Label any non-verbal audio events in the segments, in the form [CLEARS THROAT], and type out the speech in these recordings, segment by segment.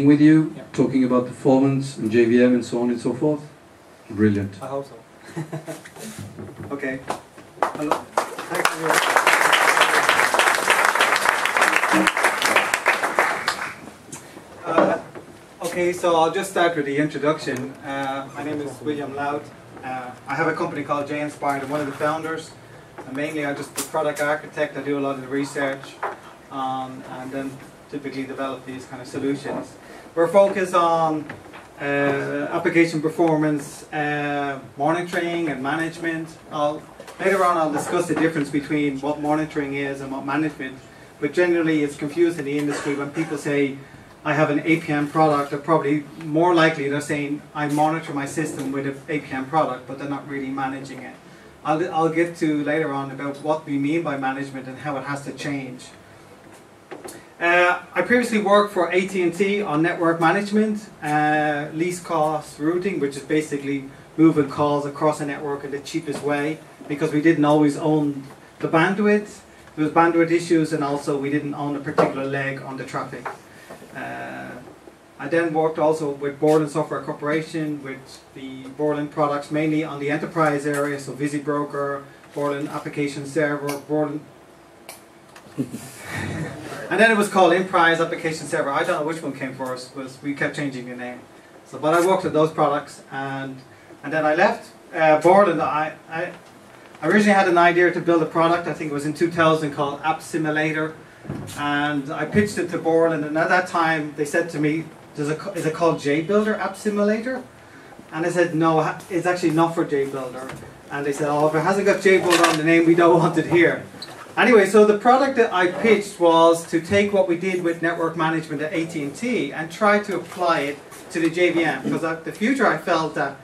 with you, Yeah. talking about performance and JVM and so on and so forth. Brilliant. I hope so. [LAUGHS] okay. Hello. Thank you. Uh, okay, so I'll just start with the introduction. Uh, my name is William Louth. Uh, I have a company called JINSPIRED. I'm one of the founders. And mainly, I'm just the product architect. I do a lot of the research um, and then typically develop these kind of solutions. We're focused on uh, application performance, uh, monitoring and management. I'll, later on I'll discuss the difference between what monitoring is and what management, but generally it's confused in the industry when people say, I have an APM product, they're probably more likely they're saying, I monitor my system with an APM product, but they're not really managing it. I'll, I'll get to later on about what we mean by management and how it has to change. Uh, I previously worked for AT&T on network management, uh, least cost routing, which is basically moving calls across a network in the cheapest way because we didn't always own the bandwidth. There was bandwidth issues and also we didn't own a particular leg on the traffic. Uh, I then worked also with Borland Software Corporation with the Borland products mainly on the enterprise area, so VisiBroker, Borland Application Server, Borland [LAUGHS] and then it was called Inprise Application Server. I don't know which one came first. Was we kept changing the name. So, but I worked with those products, and and then I left uh, Borland. I, I I originally had an idea to build a product. I think it was in 2000 called App Simulator, and I pitched it to Borland. And at that time, they said to me, "Does it is it called JBuilder App Simulator?" And I said, "No, it's actually not for JBuilder." And they said, "Oh, if it hasn't got JBuilder on the name, we don't [LAUGHS] want it here." Anyway, so the product that I pitched was to take what we did with network management at AT&T and try to apply it to the JVM. Because at the future I felt that,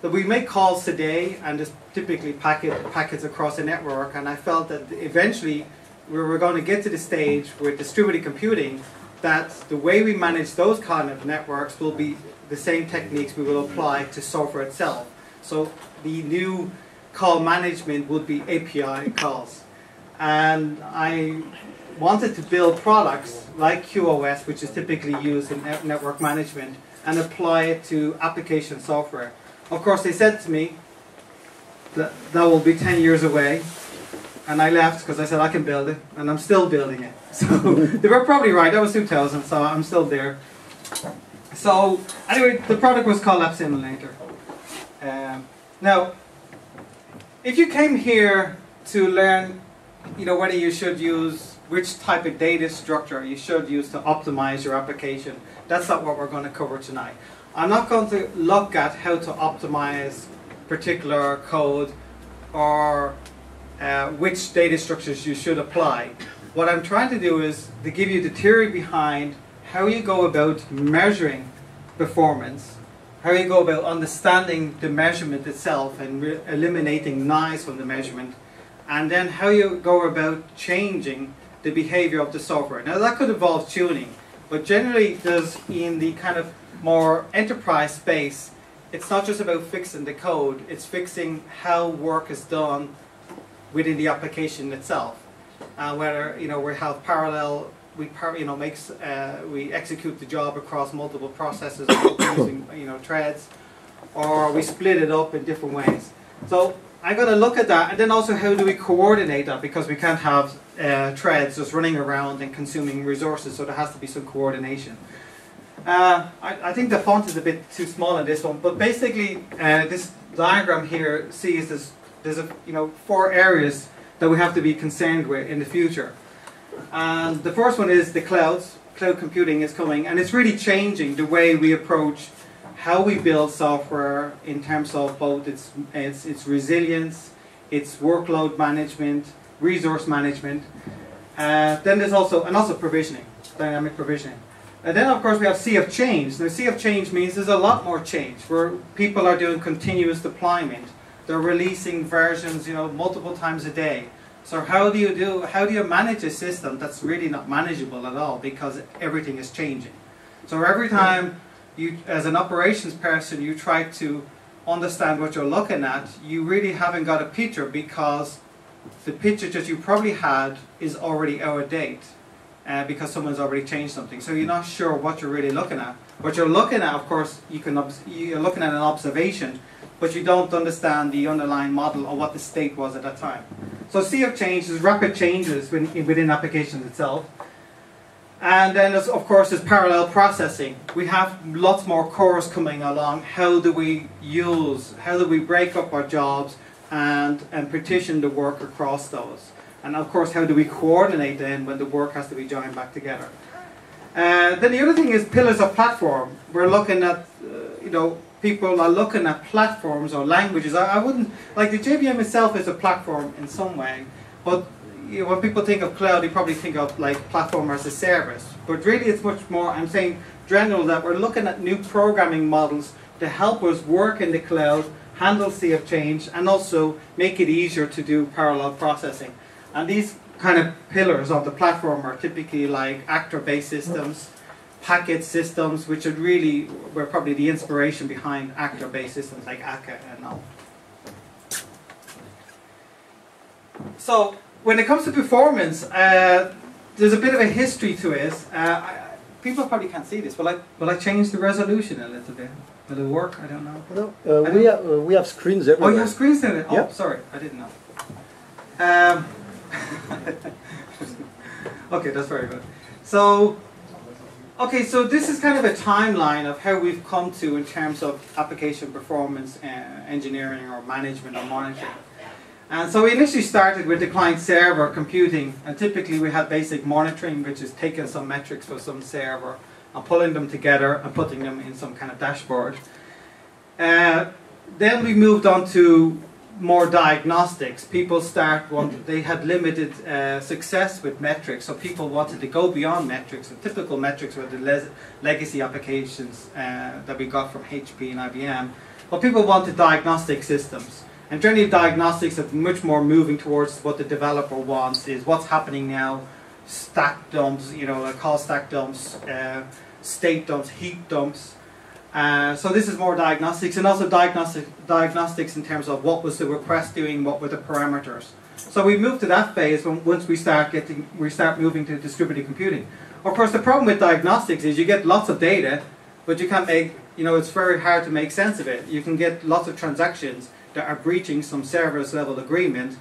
that we make calls today and just typically packet packets across a network and I felt that eventually we were going to get to the stage with distributed computing that the way we manage those kind of networks will be the same techniques we will apply to software itself. So the new call management would be API calls and I wanted to build products like QoS, which is typically used in network management, and apply it to application software. Of course, they said to me that that will be 10 years away, and I left because I said I can build it, and I'm still building it. [LAUGHS] So they were probably right. That was 2000, so I'm still there. So anyway, the product was called App Simulator. Um, now, if you came here to learn you know, whether you should use which type of data structure you should use to optimize your application. That's not what we're going to cover tonight. I'm not going to look at how to optimize particular code or uh, which data structures you should apply. What I'm trying to do is to give you the theory behind how you go about measuring performance, how you go about understanding the measurement itself and eliminating noise from the measurement, and then how you go about changing the behavior of the software. Now that could involve tuning, but generally there's in the kind of more enterprise space, it's not just about fixing the code, it's fixing how work is done within the application itself. Uh, whether you know we have parallel, we par you know makes uh, we execute the job across multiple processes using [COUGHS] you know threads, or we split it up in different ways. So I got to look at that, and then also how do we coordinate that because we can't have uh, threads just running around and consuming resources, so there has to be some coordination. Uh, I, I, think the font is a bit too small in this one, but basically uh, this diagram here sees this, there's a, you know four areas that we have to be concerned with in the future. And the first one is the clouds. Cloud computing is coming, and it's really changing the way we approach how we build software in terms of both its, its, its resilience, its workload management, resource management. Uh, then there's also, and also provisioning, dynamic provisioning. And then of course we have sea of change. Now sea of change means there's a lot more change where people are doing continuous deployment. They're releasing versions, you know, multiple times a day. So how do you do, how do you manage a system that's really not manageable at all because everything is changing? So every time you, as an operations person, you try to understand what you're looking at, you really haven't got a picture because the picture that you probably had is already out of date. uh, because someone's already changed something. So you're not sure what you're really looking at. What you're looking at, of course, you can you're looking at an observation, but you don't understand the underlying model or what the state was at that time. So sea of change is rapid changes within, within applications itself. And then, of course, there's parallel processing. We have lots more cores coming along. How do we use, how do we break up our jobs and, and partition the work across those? And of course, how do we coordinate then when the work has to be joined back together? Uh, then the other thing is pillars of platform. We're looking at, uh, you know, people are looking at platforms or languages. I, I wouldn't, like the JVM itself is a platform in some way, but you know, when people think of cloud, they probably think of like platform as a service. But really, it's much more. I'm saying general that we're looking at new programming models to help us work in the cloud, handle sea of change, and also make it easier to do parallel processing. And these kind of pillars of the platform are typically like actor-based systems, packet systems, which are really were probably the inspiration behind actor-based systems like Akka and all. So when it comes to performance, uh, there's a bit of a history to it. Uh, I, people probably can't see this. Will I, will I change the resolution a little bit? Will it work? I don't know. No, uh, we, have, uh, we have screens everywhere. Oh, you have screens in it? Oh, Yeah. sorry, I didn't know. Um, [LAUGHS] okay, that's very good. So, okay, so this is kind of a timeline of how we've come to in terms of application performance uh, engineering or management or monitoring. And so we initially started with the client server computing, and typically we had basic monitoring, which is taking some metrics for some server and pulling them together and putting them in some kind of dashboard. Uh, then we moved on to more diagnostics. People start want they had limited uh, success with metrics, so people wanted to go beyond metrics. The typical metrics were the le- legacy applications uh, that we got from HP and IBM, but people wanted diagnostic systems. And generally, diagnostics are much more moving towards what the developer wants is what's happening now, stack dumps, you know, call stack dumps, uh, state dumps, heap dumps. Uh, so this is more diagnostics and also diagnostic, diagnostics in terms of what was the request doing, what were the parameters. So we move to that phase when, once we start getting, we start moving to distributed computing. Of course, the problem with diagnostics is you get lots of data, but you can't make, you know, it's very hard to make sense of it. You can get lots of transactions that are breaching some service level agreement,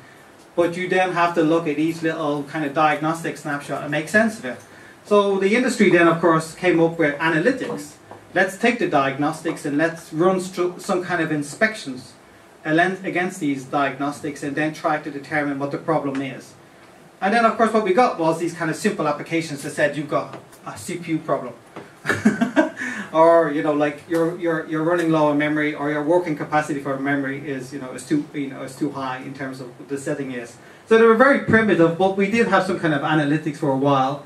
but you then have to look at each little kind of diagnostic snapshot and make sense of it. So the industry then, of course, came up with analytics. Let's take the diagnostics and let's run some kind of inspections against these diagnostics and then try to determine what the problem is. And then, of course, what we got was these kind of simple applications that said you've got a CPU problem. [LAUGHS] or you know like you're you're you're running low on memory or your working capacity for memory is you know is too you know is too high in terms of the setting is. So they were very primitive but we did have some kind of analytics for a while.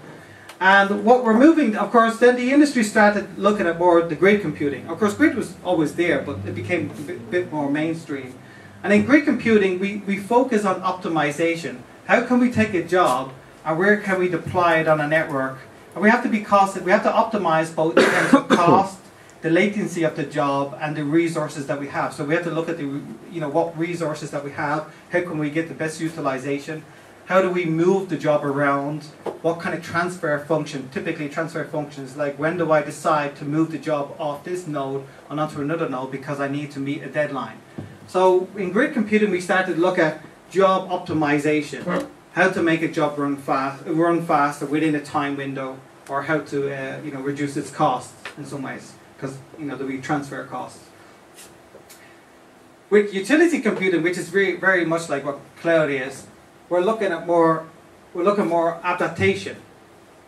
And what we're moving of course then the industry started looking at more the grid computing. Of course grid was always there but it became a bit, bit more mainstream. And in grid computing we, we focus on optimization. How can we take a job and where can we deploy it on a network and we have to be cost, we have to optimize both in terms of [COUGHS] cost, the latency of the job, and the resources that we have. So we have to look at the, you know, what resources that we have, how can we get the best utilization, how do we move the job around, what kind of transfer function, typically transfer functions like when do I decide to move the job off this node and onto another node because I need to meet a deadline. So in grid computing we started to look at job optimization how to make a job run fast, run faster within a time window, or how to uh, you know reduce its costs in some ways, because you know there'll be transfer costs. With utility computing, which is very very much like what cloud is, we're looking at more we're looking more adaptation.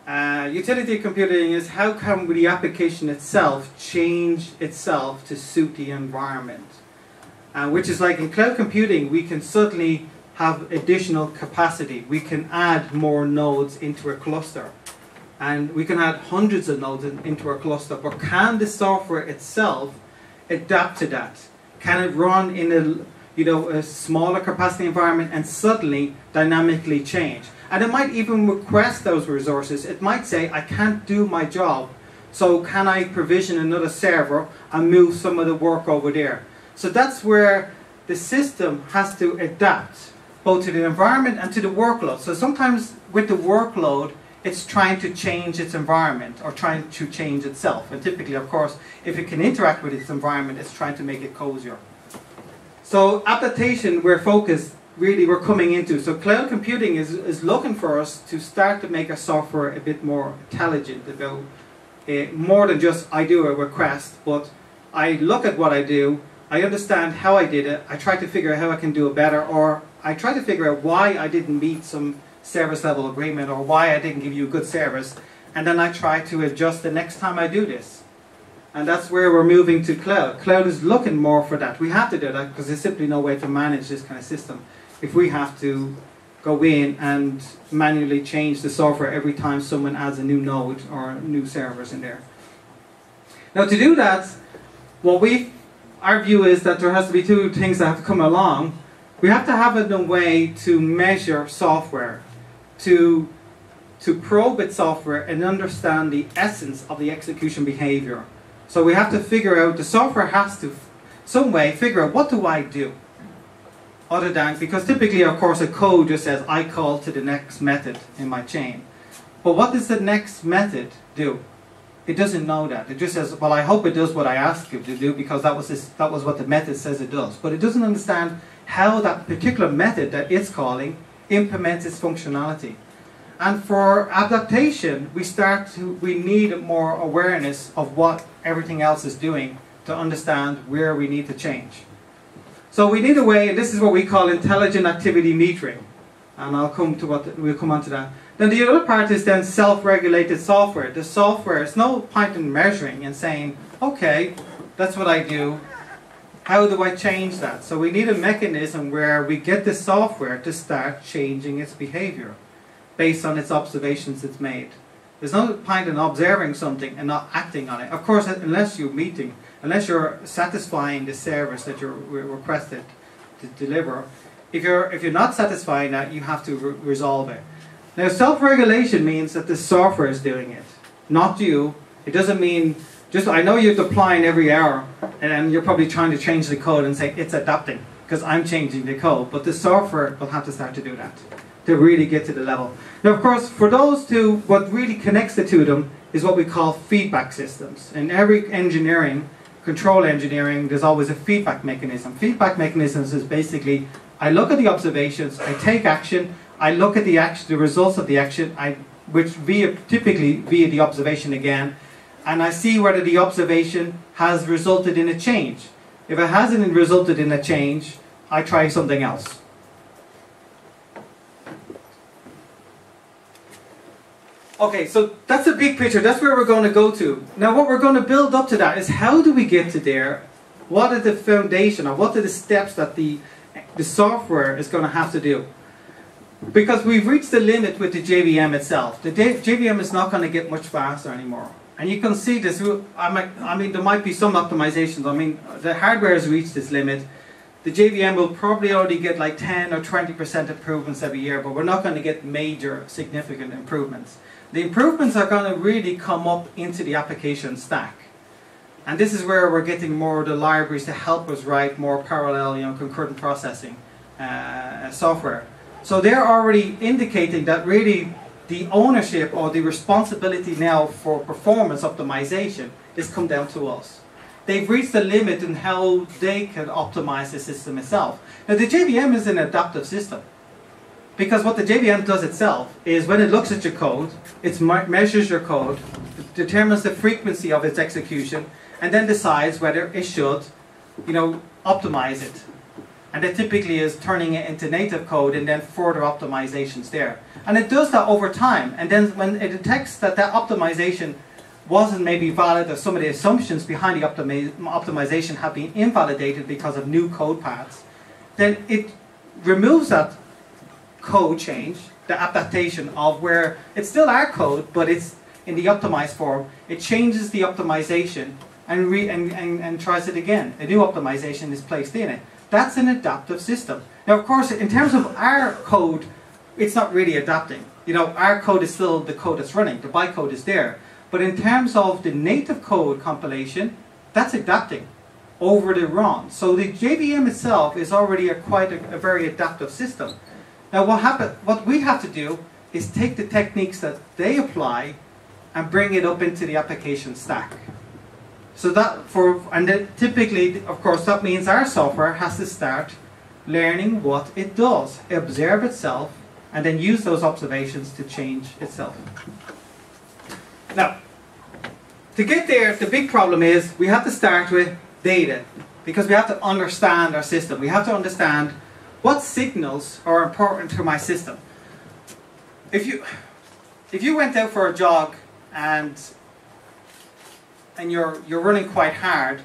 Uh, utility computing is how can the application itself change itself to suit the environment, uh, which is like in cloud computing we can certainly have additional capacity. We can add more nodes into a cluster. And we can add hundreds of nodes in, into a cluster. But can the software itself adapt to that? Can it run in a you know a smaller capacity environment and suddenly dynamically change? And it might even request those resources. It might say, I can't do my job. So can I provision another server and move some of the work over there? So that's where the system has to adapt both to the environment and to the workload. So sometimes with the workload, it's trying to change its environment or trying to change itself. And typically, of course, if it can interact with its environment, it's trying to make it cozier. So adaptation, we're focused, really we're coming into. So cloud computing is, is looking for us to start to make our software a bit more intelligent about uh, more than just I do a request, but I look at what I do, I understand how I did it, I try to figure out how I can do it better, or I try to figure out why I didn't meet some service level agreement or why I didn't give you a good service, and then I try to adjust the next time I do this. And that's where we're moving to cloud. Cloud is looking more for that. We have to do that because there's simply no way to manage this kind of system if we have to go in and manually change the software every time someone adds a new node or new servers in there. Now to do that, what we our view is that there has to be two things that have to come along. We have to have a way to measure software to, to probe its software and understand the essence of the execution behavior. So we have to figure out, the software has to, some way, figure out what do I do? Other than, because typically, of course, a code just says I call to the next method in my chain. But what does the next method do? It doesn't know that. It just says, well, I hope it does what I asked it to do because that was, this, that was what the method says it does. But it doesn't understand how that particular method that it's calling implements its functionality. And for adaptation, we start to, we need more awareness of what everything else is doing to understand where we need to change. So we need a way, and this is what we call intelligent activity metering. And I'll come to what, the, we'll come on to that. Then the other part is then self-regulated software. The software, it's no point in measuring and saying, okay, that's what I do, how do I change that? So we need a mechanism where we get the software to start changing its behavior based on its observations it's made. There's no point in observing something and not acting on it. Of course, unless you're meeting, unless you're satisfying the service that you're requested to deliver, if you're if you're not satisfying that, you have to re resolve it. Now, self-regulation means that the software is doing it, not you. It doesn't mean just I know you're deploying every hour, and you're probably trying to change the code and say it's adapting because I'm changing the code, but the software will have to start to do that to really get to the level. Now, of course, for those two, what really connects the two of them is what we call feedback systems. In every engineering, control engineering, there's always a feedback mechanism. Feedback mechanisms is basically I look at the observations, I take action, I look at the action, the results of the action, I, which via typically via the observation again, and I see whether the observation has resulted in a change. If it hasn't resulted in a change, I try something else. Okay, so that's a big picture. That's where we're going to go to. Now, what we're going to build up to that is how do we get to there? What are the foundation or what are the steps that the, the software is going to have to do? Because we've reached the limit with the JVM itself. The JVM is not going to get much faster anymore. And you can see this, I, mean, there might be some optimizations. I mean, the hardware has reached this limit. The JVM will probably only get like 10 or 20% improvements every year, but we're not going to get major significant improvements. The improvements are going to really come up into the application stack. And this is where we're getting more of the libraries to help us write more parallel, you know, concurrent processing uh, software. So they're already indicating that really the ownership or the responsibility now for performance optimization is come down to us. They've reached the limit in how they can optimize the system itself. Now the JVM is an adaptive system. Because what the JVM does itself is when it looks at your code, it measures your code, determines the frequency of its execution, and then decides whether it should, you know, optimize it. And it typically is turning it into native code and then further optimizations there. And it does that over time. And then when it detects that that optimization wasn't maybe valid or some of the assumptions behind the optimi optimization have been invalidated because of new code paths, then it removes that code change, the adaptation of where it's still our code, but it's in the optimized form. It changes the optimization and, and, and, and tries it again. A new optimization is placed in it. That's an adaptive system. Now, of course, in terms of our code, it's not really adapting. You know, our code is still the code that's running. The bytecode is there. But in terms of the native code compilation, that's adapting over the ROM. So the JVM itself is already a quite a, a very adaptive system. Now, what happen, What we have to do is take the techniques that they apply and bring it up into the application stack. So that for and then typically, of course, that means our software has to start learning what it does, observe itself, and then use those observations to change itself. Now, to get there, the big problem is we have to start with data because we have to understand our system. We have to understand what signals are important to my system. If you if you went out for a jog and and you're you're running quite hard,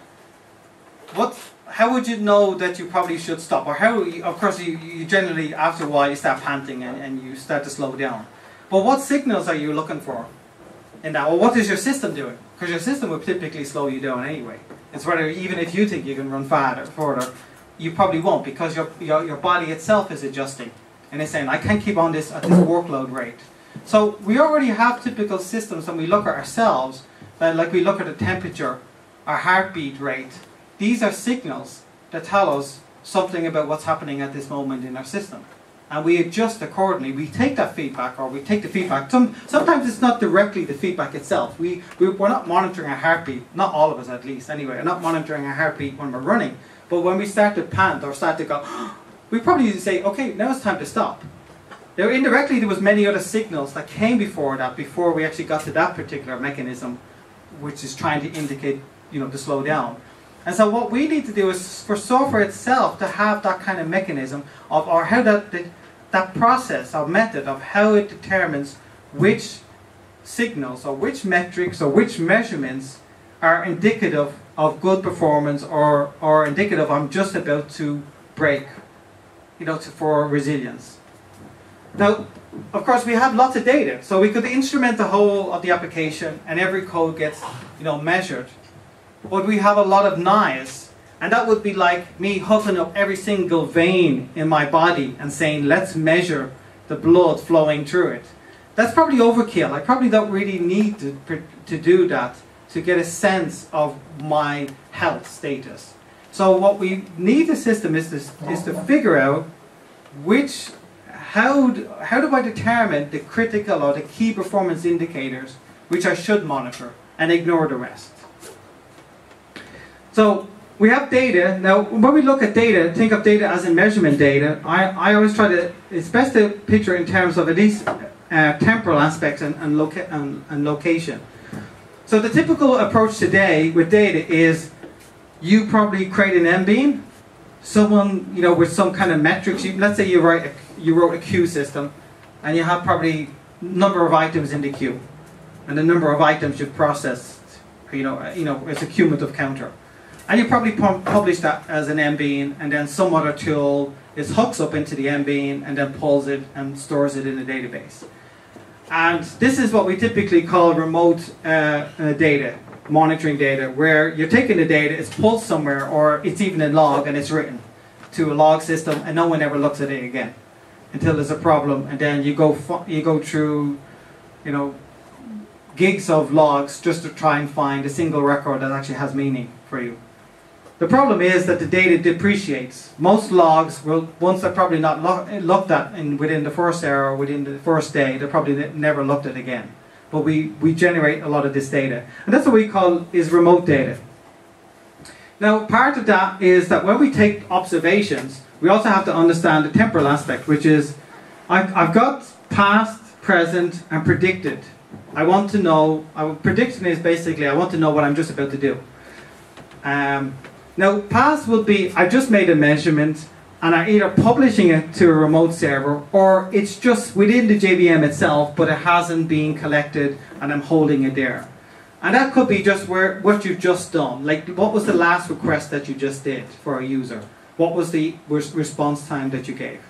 what how would you know that you probably should stop? Or how of course you, you generally after a while you start panting and, and you start to slow down. But what signals are you looking for in that? Or what is your system doing? Because your system will typically slow you down anyway. It's whether even if you think you can run farther further, you probably won't because your, your, your body itself is adjusting and it's saying I can't keep on this at this workload rate. So we already have typical systems when we look at ourselves, uh, like we look at the temperature, our heartbeat rate. These are signals that tell us something about what's happening at this moment in our system. And we adjust accordingly. We take that feedback or we take the feedback. Some, sometimes it's not directly the feedback itself. We, we, we're not monitoring our heartbeat, not all of us at least anyway, we're not monitoring our heartbeat when we're running. But when we start to pant or start to go, [GASPS] we probably say, okay, now it's time to stop. Now, indirectly, there was many other signals that came before that, before we actually got to that particular mechanism, which is trying to indicate, you know, to slow down. And so, what we need to do is for software itself to have that kind of mechanism of, or how that that, that process or method of how it determines which signals or which metrics or which measurements are indicative of good performance or, or indicative I'm just about to break, you know, to, for resilience. Now, of course, we have lots of data, so we could instrument the whole of the application, and every code gets, you know, measured. But we have a lot of noise, and that would be like me hooking up every single vein in my body and saying, let's measure the blood flowing through it. That's probably overkill. I probably don't really need to, to do that to get a sense of my health status. So what we need the system is to, is to figure out which how do, how do I determine the critical or the key performance indicators which I should monitor and ignore the rest? So we have data. Now, when we look at data, think of data as in measurement data. I, I always try to, it's best to picture in terms of at least uh, temporal aspects and, and, loca- and, and location. So the typical approach today with data is you probably create an MBean, someone, you know, with some kind of metrics. You, let's say you write a you wrote a queue system, and you have probably number of items in the queue, and the number of items you've processed, you know, you know, it's a cumulative counter, and you probably publish that as an MBean, and then some other tool is hooks up into the MBean and then pulls it and stores it in a database. And this is what we typically call remote uh, uh, data, monitoring data, where you're taking the data, it's pulled somewhere, or it's even a log and it's written to a log system, and no one ever looks at it again until there's a problem, and then you go you go through, you know, gigs of logs just to try and find a single record that actually has meaning for you. The problem is that the data depreciates. Most logs will, once they're probably not lo- looked at in, within the first hour or within the first day, they're probably never looked at again. But we, we generate a lot of this data. And that's what we call is remote data. Now, part of that is that when we take observations, we also have to understand the temporal aspect, which is I've, got past, present, and predicted. I want to know, I, prediction is basically I want to know what I'm just about to do. Um, now, past would be I just made a measurement and I'm either publishing it to a remote server or it's just within the JVM itself, but it hasn't been collected and I'm holding it there. And that could be just where what you've just done. Like, what was the last request that you just did for a user? What was the response time that you gave?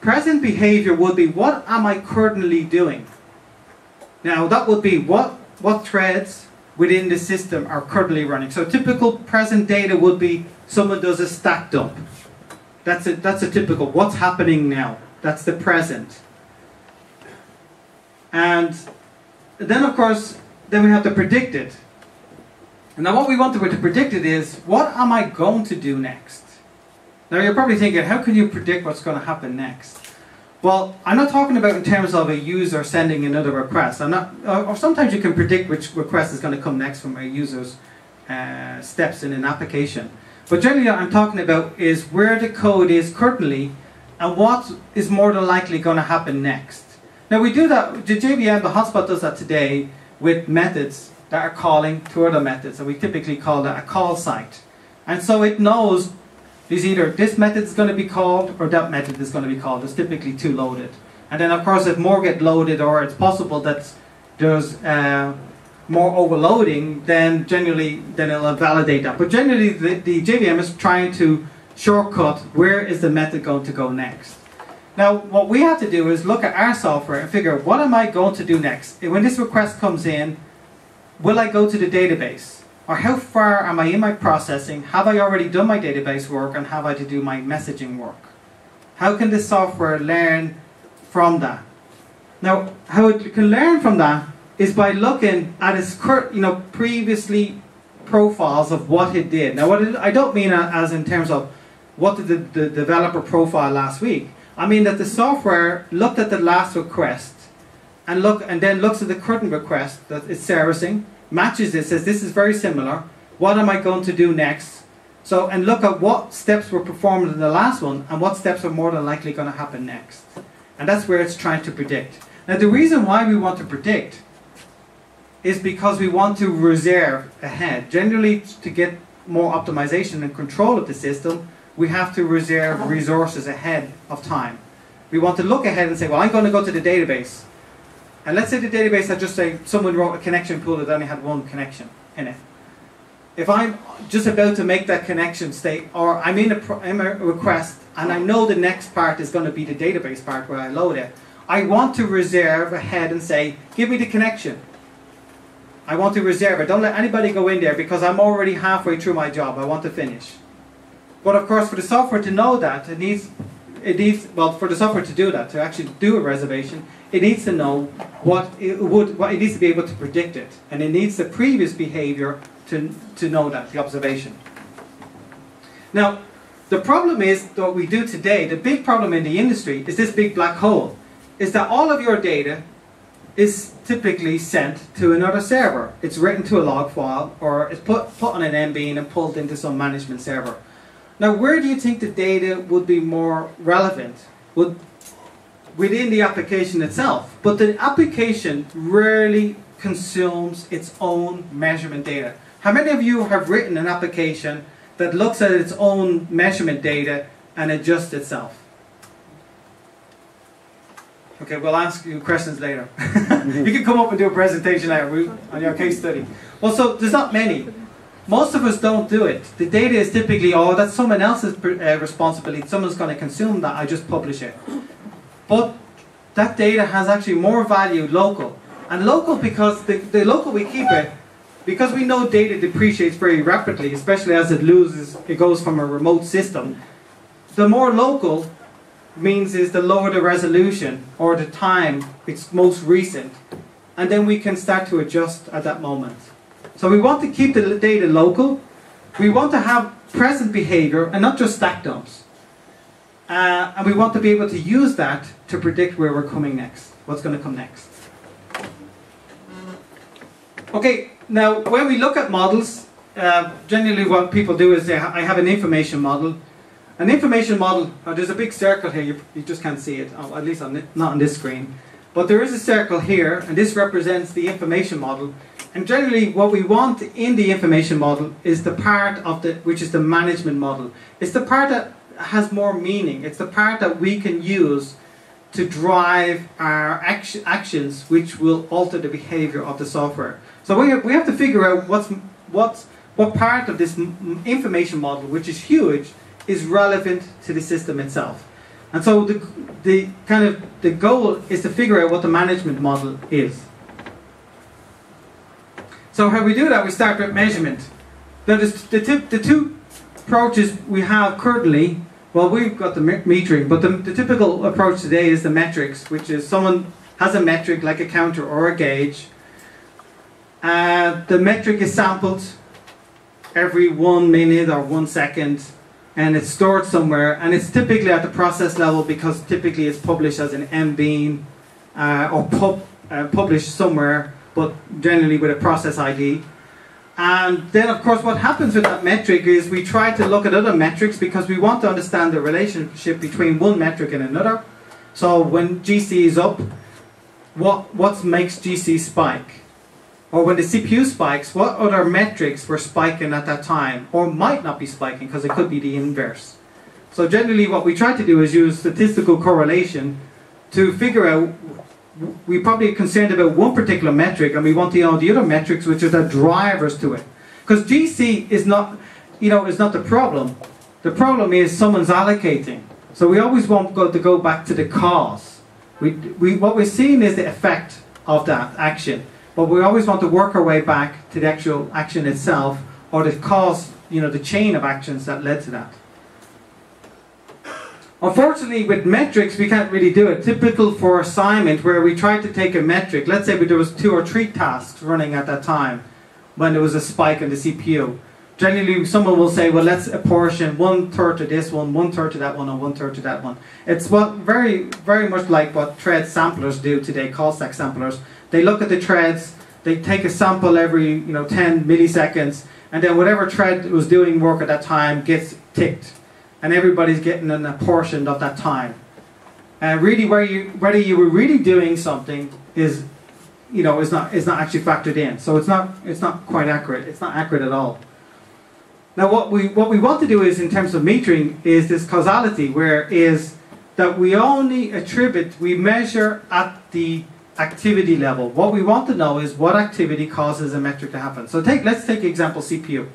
Present behavior would be what am I currently doing? Now that would be what what threads within the system are currently running. So typical present data would be someone does a stack dump. That's a that's a typical what's happening now. That's the present. And then of course then we have to predict it. And now what we want to, to predict it is what am I going to do next? Now you're probably thinking, how can you predict what's going to happen next? Well, I'm not talking about in terms of a user sending another request. I'm not, or sometimes you can predict which request is going to come next from a user's uh, steps in an application. But generally, what I'm talking about is where the code is currently and what is more than likely going to happen next. Now, we do that, the JVM, the hotspot does that today with methods that are calling to other methods, and we typically call that a call site. And so it knows is either this method is going to be called or that method is going to be called. It's typically two loaded. And then, of course, if more get loaded or it's possible that there's uh, more overloading, then generally then it'll validate that. But generally, the, the JVM is trying to shortcut where is the method going to go next. Now, what we have to do is look at our software and figure out what am I going to do next? When this request comes in, will I go to the database? Or how far am I in my processing? Have I already done my database work and have I to do my messaging work? How can the software learn from that? Now, how it can learn from that is by looking at its cur- you know previously profiles of what it did. Now, what it, I don't mean as in terms of what did the, the developer profile last week. I mean that the software looked at the last request and look and then looks at the current request that it's servicing matches it, says this is very similar. What am I going to do next? So, and look at what steps were performed in the last one and what steps are more than likely going to happen next. And that's where it's trying to predict. Now, the reason why we want to predict is because we want to reserve ahead. Generally, to get more optimization and control of the system, we have to reserve resources ahead of time. We want to look ahead and say, well, I'm going to go to the database. And let's say the database had just say someone wrote a connection pool that only had one connection in it. If I'm just about to make that connection state, or I'm in a, in a request and I know the next part is going to be the database part where I load it, I want to reserve ahead and say, give me the connection. I want to reserve it. Don't let anybody go in there because I'm already halfway through my job. I want to finish. But of course, for the software to know that, it needs, it needs, well, for the software to do that, to actually do a reservation, it needs to know what it would, what it needs to be able to predict it, and it needs the previous behavior to to know that the observation. Now, the problem is what we do today. The big problem in the industry is this big black hole, is that all of your data is typically sent to another server. It's written to a log file, or it's put put on an MBean and pulled into some management server. Now, where do you think the data would be more relevant? Would within the application itself. But the application rarely consumes its own measurement data. How many of you have written an application that looks at its own measurement data and adjusts itself? Okay, we'll ask you questions later. [LAUGHS] you can come up and do a presentation later on your case study. Well, so there's not many. Most of us don't do it. The data is typically, oh, that's someone else's uh, responsibility. Someone's going to consume that. I just publish it. But that data has actually more value local. And local because the, the local we keep it, because we know data depreciates very rapidly, especially as it loses, it goes from a remote system. The more local means is the lower the resolution or the time it's most recent. And then we can start to adjust at that moment. So we want to keep the data local. We want to have present behavior and not just stack dumps. Uh, and we want to be able to use that to predict where we're coming next, what's going to come next. Okay, now when we look at models, uh, generally what people do is they ha I have an information model. An information model, oh, there's a big circle here, you, you just can't see it, oh, at least on not on this screen. But there is a circle here, and this represents the information model. And generally, what we want in the information model is the part of the, which is the management model. It's the part that has more meaning. It's the part that we can use to drive our action, actions which will alter the behavior of the software. So we have, we have to figure out what's, what's, what part of this information model, which is huge, is relevant to the system itself. And so the, the kind of the goal is to figure out what the management model is. So how we do that, we start with measurement. Now the, the, the two approaches we have currently well, we've got the metering, but the, the, typical approach today is the metrics, which is someone has a metric like a counter or a gauge. Uh, the metric is sampled every one minute or one second, and it's stored somewhere, and it's typically at the process level because typically it's published as an MBean uh, or pub, uh, published somewhere, but generally with a process ID. And then, of course, what happens with that metric is we try to look at other metrics because we want to understand the relationship between one metric and another. So when GC is up, what what makes GC spike? Or when the CPU spikes, what other metrics were spiking at that time, or might not be spiking because it could be the inverse. So generally, what we try to do is use statistical correlation to figure out. We're probably concerned about one particular metric, and we want to know the other metrics, which are the drivers to it. Because GC is not, you know, is not the problem. The problem is someone's allocating. So we always want to go back to the cause. We, we, what we're seeing is the effect of that action, but we always want to work our way back to the actual action itself or the cause, you know, the chain of actions that led to that. Unfortunately, with metrics, we can't really do it. Typical for assignment, where we try to take a metric. Let's say there was two or three tasks running at that time when there was a spike in the CPU. Generally, someone will say, "Well, let's apportion one third to this one, one third to that one, and one third to that one." It's what very, very much like what thread samplers do today, call stack samplers. They look at the threads, they take a sample every, you know, 10 milliseconds, and then whatever thread was doing work at that time gets ticked and everybody's getting an apportioned of that time. And really, where you whether you were really doing something is, you know, is not is not actually factored in. So it's not it's not quite accurate. It's not accurate at all. Now, what we what we want to do is, in terms of metering, is this causality, where is that we only attribute, we measure at the activity level. What we want to know is what activity causes a metric to happen. So take let's take example CPU.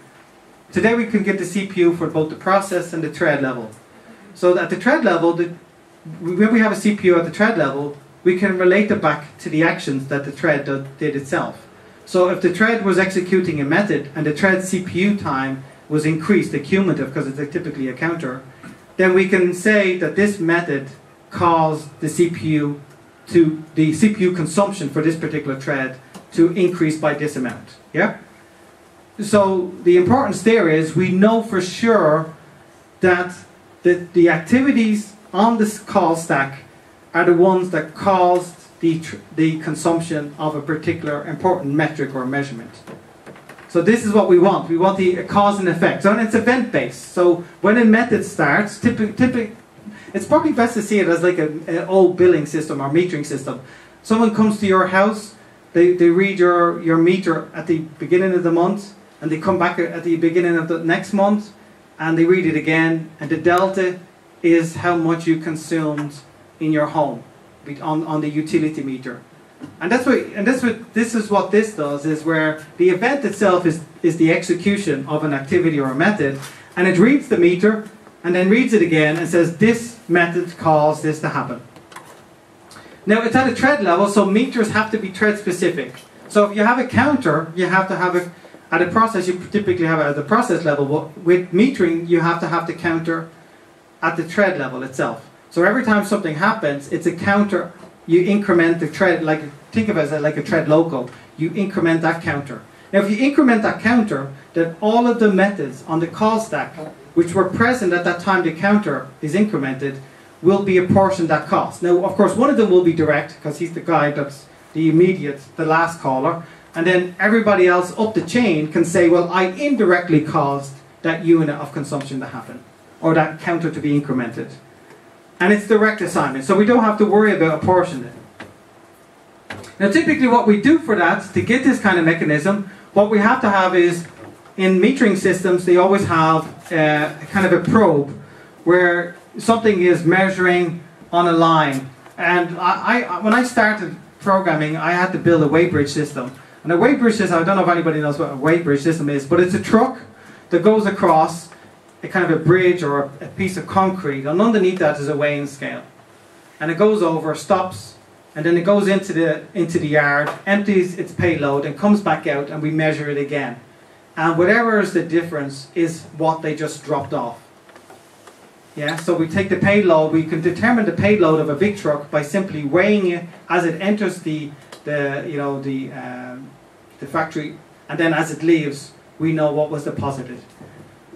Today we can get the CPU for both the process and the thread level. So at the thread level, the, when we have a CPU at the thread level, we can relate it back to the actions that the thread did itself. So if the thread was executing a method and the thread CPU time was increased, the cumulative, because it's typically a counter, then we can say that this method caused the CPU to the CPU consumption for this particular thread to increase by this amount. Yeah? So the importance there is we know for sure that the, the activities on this call stack are the ones that caused the, the consumption of a particular important metric or measurement. So this is what we want. We want the cause and effect. So and it's event based. So when a method starts, it's probably best to see it as like an old billing system or metering system. Someone comes to your house, they, they read your, your meter at the beginning of the month, and they come back at the beginning of the next month and they read it again and the delta is how much you consumed in your home on, on the utility meter. And that's what and that's what this is what this does is where the event itself is is the execution of an activity or a method and it reads the meter and then reads it again and says this method caused this to happen. Now it's at a thread level so meters have to be thread specific. So if you have a counter you have to have a at a process, you typically have at the process level. but With metering, you have to have the counter at the thread level itself. So every time something happens, it's a counter. You increment the thread, like think of it as like a thread local. You increment that counter. Now, if you increment that counter, then all of the methods on the call stack, which were present at that time the counter is incremented, will be apportioned that cost. Now, of course, one of them will be direct because he's the guy that's the immediate, the last caller, and then everybody else up the chain can say, well, I indirectly caused that unit of consumption to happen, or that counter to be incremented. And it's direct assignment, so we don't have to worry about apportioning. Now, typically, what we do for that, to get this kind of mechanism, what we have to have is in metering systems, they always have uh, kind of a probe where something is measuring on a line. And I, I, when I started programming, I had to build a weight bridge system. And a weight bridge system, I don't know if anybody knows what a weight bridge system is, but it's a truck that goes across a kind of a bridge or a, piece of concrete, and underneath that is a weighing scale. And it goes over, stops, and then it goes into the into the yard, empties its payload, and comes back out, and we measure it again. And whatever is the difference is what they just dropped off. Yeah, so we take the payload, we can determine the payload of a big truck by simply weighing it as it enters the, the you know, the, um, the factory, and then as it leaves, we know what was deposited.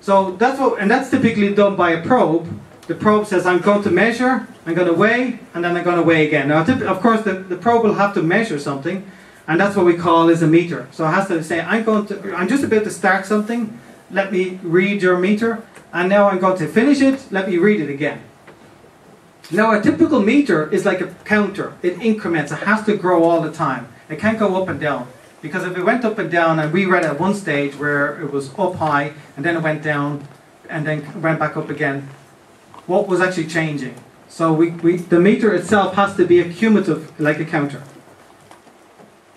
So that's what, and that's typically done by a probe. The probe says, I'm going to measure, I'm going to weigh, and then I'm going to weigh again. Now, of course, the, the probe will have to measure something, and that's what we call is a meter. So it has to say, I'm going to, I'm just about to start something, let me read your meter, and now I'm going to finish it, let me read it again. Now, a typical meter is like a counter. It increments. It has to grow all the time. It can't go up and down. Because if it went up and down, and we read at one stage where it was up high, and then it went down, and then went back up again, what was actually changing? So we, we, the meter itself has to be a cumulative, like a counter.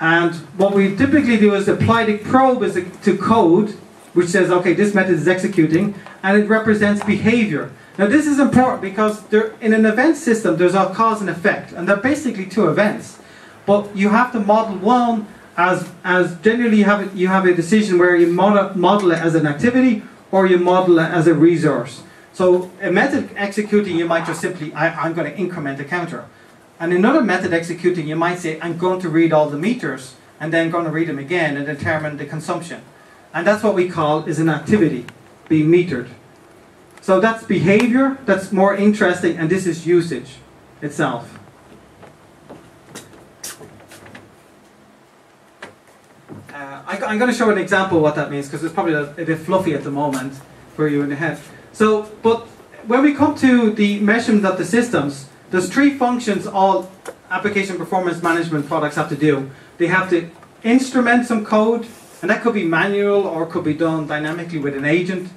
And what we typically do is apply the probe a, to code, which says, okay, this method is executing, and it represents behavior. Now this is important because there, in an event system, there's a cause and effect, and they're basically two events. But you have to model one as, as generally you have, a, you have a decision where you model, model it as an activity or you model it as a resource. So a method executing, you might just simply, I, I'm going to increment a counter. And another method executing, you might say, I'm going to read all the meters and then going to read them again and determine the consumption. And that's what we call is an activity being metered. So that's behavior, that's more interesting, and this is usage itself. Uh, I, am going to show an example of what that means because it's probably a, a, bit fluffy at the moment for you in the head. So, but when we come to the measurement of the systems, there's three functions all application performance management products have to do. They have to instrument some code, and that could be manual or could be done dynamically with an agent.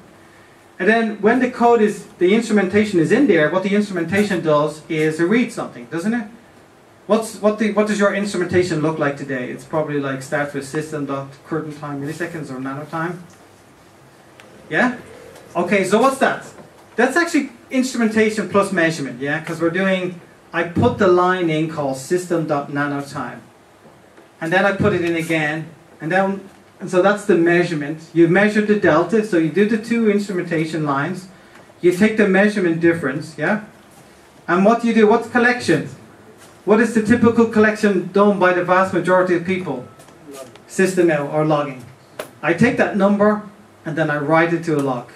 And then when the code is, the instrumentation is in there, what the instrumentation does is it reads something, doesn't it? What's, what, the, what does your instrumentation look like today? It's probably like starts with system dot current time milliseconds or nanotime. Yeah? Okay, so what's that? That's actually instrumentation plus measurement, yeah? Because we're doing, I put the line in called system dot nanotime. And then I put it in again, and then, and so that's the measurement. You measure the delta, so you do the two instrumentation lines. You take the measurement difference, yeah? And what do you do? What's collection? What is the typical collection done by the vast majority of people? System out or logging. I take that number and then I write it to a log.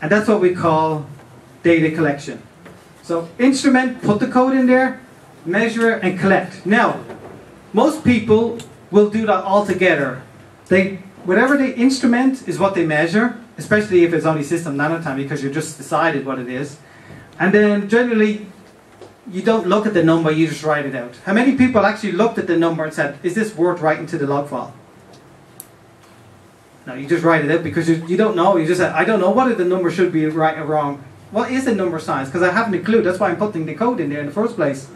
And that's what we call data collection. So instrument, put the code in there, measure and collect. Now, most people will do that all together. They, whatever they instrument is what they measure, especially if it's only system nanotime because you just decided what it is. And then generally you don't look at the number, you just write it out. How many people actually looked at the number and said, is this worth writing to the log file? No, you just write it out because you, you don't know. You just say, I don't know what the number should be right or wrong. What is the number size? Because I haven't a clue. That's why I'm putting the code in there in the first place.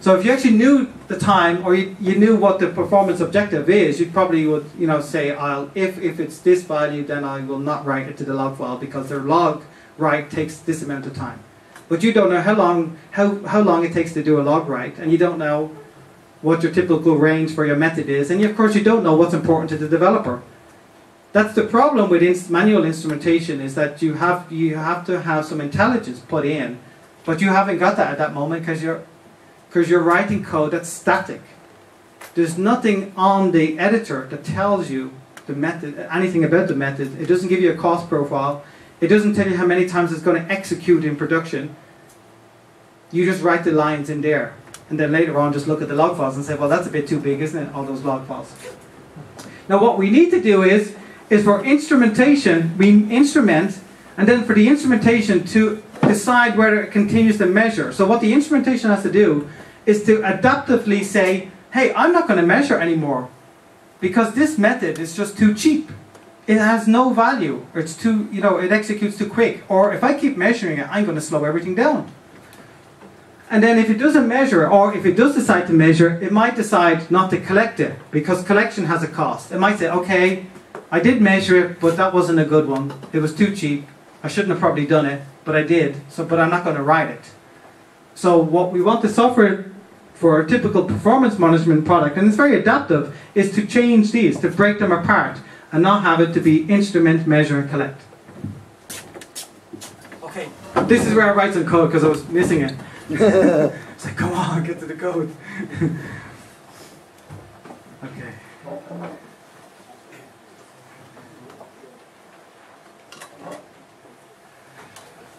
So if you actually knew the time or you, you knew what the performance objective is, you probably would, you know, say, I'll if, if it's this value, then I will not write it to the log file because their log write takes this amount of time. But you don't know how long, how, how long it takes to do a log write, and you don't know what your typical range for your method is, and of course you don't know what's important to the developer. That's the problem with inst manual instrumentation is that you have, you have to have some intelligence put in, but you haven't got that at that moment because you're, because you're writing code that's static. There's nothing on the editor that tells you the method, anything about the method. It doesn't give you a cost profile. It doesn't tell you how many times it's going to execute in production. You just write the lines in there. And then later on just look at the log files and say, well, that's a bit too big, isn't it? All those log files. Now what we need to do is, is for instrumentation, we instrument, and then for the instrumentation to decide whether it continues to measure. So what the instrumentation has to do is to adaptively say, hey, I'm not going to measure anymore because this method is just too cheap it has no value. It's too, you know, it executes too quick. Or if I keep measuring it, I'm going to slow everything down. And then if it doesn't measure, or if it does decide to measure, it might decide not to collect it because collection has a cost. It might say, okay, I did measure it, but that wasn't a good one. It was too cheap. I shouldn't have probably done it, but I did. So, but I'm not going to write it. So what we want the software for a typical performance management product, and it's very adaptive, is to change these, to break them apart and not have it to be instrument, measure, and collect. Okay, this is where I write some code because I was missing it. [LAUGHS] it's like, come on, get to the code. [LAUGHS] okay.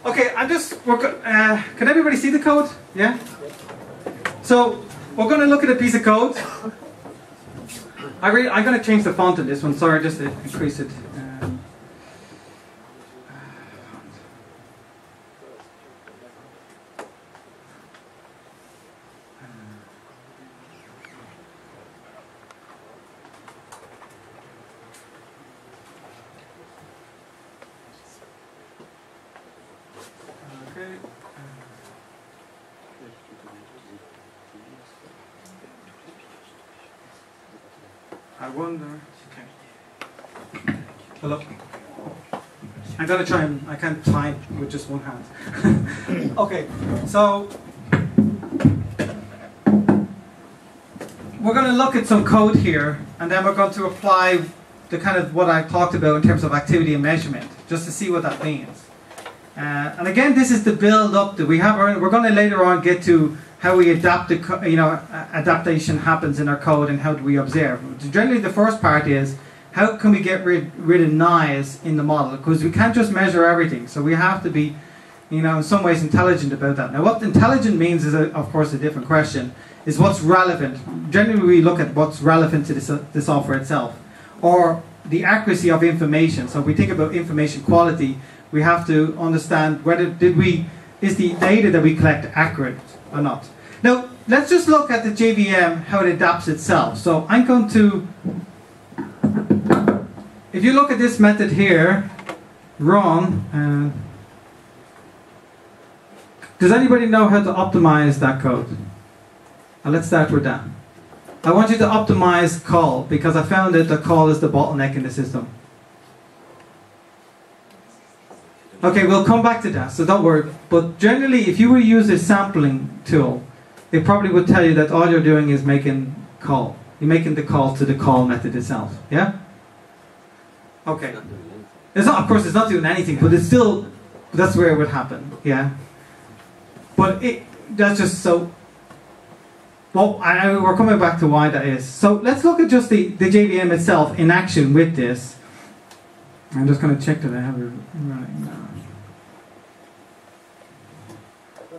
Okay, I'm just, we're uh, can everybody see the code? Yeah? So, we're going to look at a piece of code. I am going to change the font on this one, sorry, just to increase it. Uh, gonna try and I can't type with just one hand. [LAUGHS] okay, so we're gonna look at some code here, and then we're going to apply the kind of what I talked about in terms of activity and measurement, just to see what that means. Uh, and again, this is the build up that we have. Our, we're going to later on get to how we adapt the, you know, adaptation happens in our code and how do we observe. Generally, the first part is how can we get rid, rid of noise in the model because we can't just measure everything. So we have to be, you know, in some ways intelligent about that. Now, what intelligent means is, a, of course, a different question. Is what's relevant. Generally, we look at what's relevant to the, uh, the software itself, or the accuracy of information. So if we think about information quality, we have to understand whether did we is the data that we collect accurate or not. Now let's just look at the JVM how it adapts itself. So I'm going to if you look at this method here, run. Uh, does anybody know how to optimize that code? Uh, let's start with that. I want you to optimize call because I found that the call is the bottleneck in the system. Okay, we'll come back to that, so don't worry. But generally, if you were use a sampling tool, it probably would tell you that all you're doing is making call. You're making the call to the call method itself. Yeah? Okay. It's not, of course, it's not doing anything, but it's still, that's where it would happen. Yeah? But it, that's just so. Well, I, we're coming back to why that is. So let's look at just the, the JVM itself in action with this. I'm just going to check that I have it running now.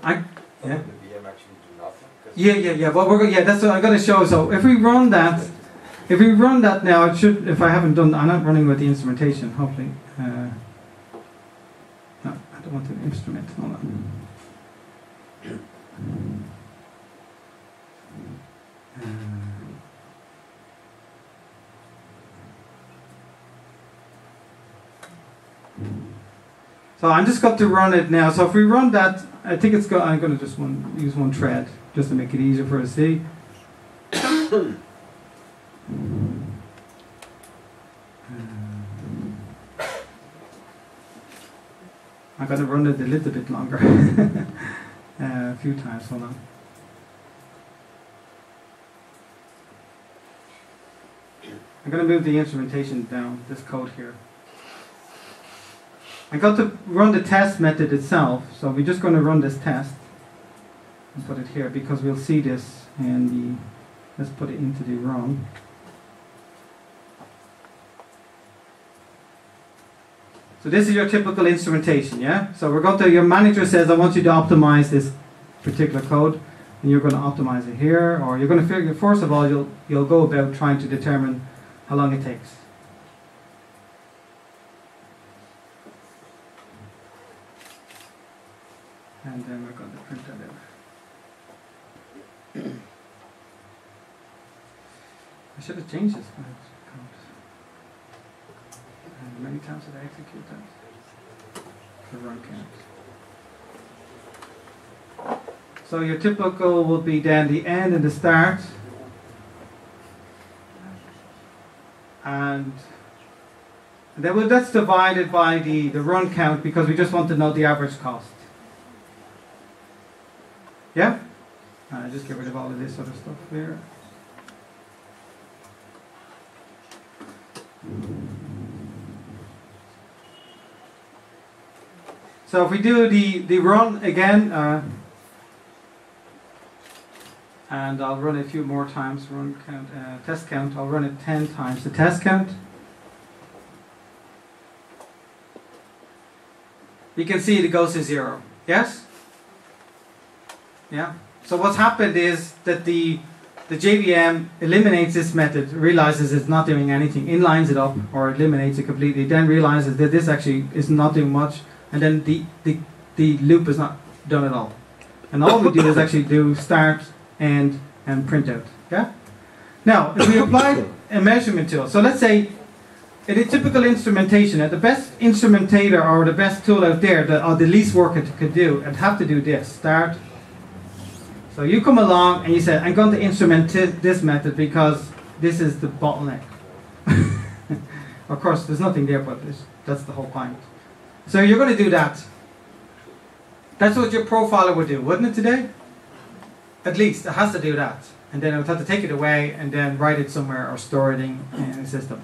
I yeah. The VM actually do nothing. 'cause Yeah, yeah, yeah. Well, we're yeah. That's what I'm going to show. So if we run that, if we run that now, it should. If I haven't done, I'm not running with the instrumentation. Hopefully, uh, no, I don't want the instrument. Hold on. Uh, So I'm just got to run it now. So if we run that, I think it's go. I'm going to just one, use one thread just to make it easier for us to see. I'm going to run it a little bit longer, uh, [LAUGHS] a few times. Hold on. I'm going to move the instrumentation down. This code here. I got to run the test method itself, so we're just going to run this test and put it here because we'll see this in the. Let's put it into the run. So this is your typical instrumentation, yeah. So we're going to. Your manager says, "I want you to optimize this particular code," and you're going to optimize it here, or you're going to figure. First of all, you'll you'll go about trying to determine how long it takes. And then we're going to print that out. [CLEARS THROAT] I should have changed this And many times did I execute that? The run count. So your typical will be then the end and the start. And then well, that's divided by the, the run count because we just want to know the average cost. Yeah? Uh, just get rid of all of this sort of stuff there. So if we do the, the run again, uh, and I'll run it a few more times, run count, uh, test count, I'll run it 10 times the test count. You can see it goes to zero. Yes? Yeah. So what's happened is that the the JVM eliminates this method, realizes it's not doing anything, inlines it up or eliminates it completely, then realizes that this actually is not doing much, and then the, the, the loop is not done at all. And all we do is actually do start, end, and print out. Yeah? Now, if we apply a measurement tool, so let's say in a typical instrumentation, uh, the best instrumentator or the best tool out there that or the least work could do, and have to do this start. So you come along and you say, I'm going to instrument this method because this is the bottleneck. [LAUGHS] of course, there's nothing there, but this, that's the whole point. So you're going to do that. That's what your profiler would do, wouldn't it today? At least it has to do that. And then it would have to take it away and then write it somewhere or store it in, in a system.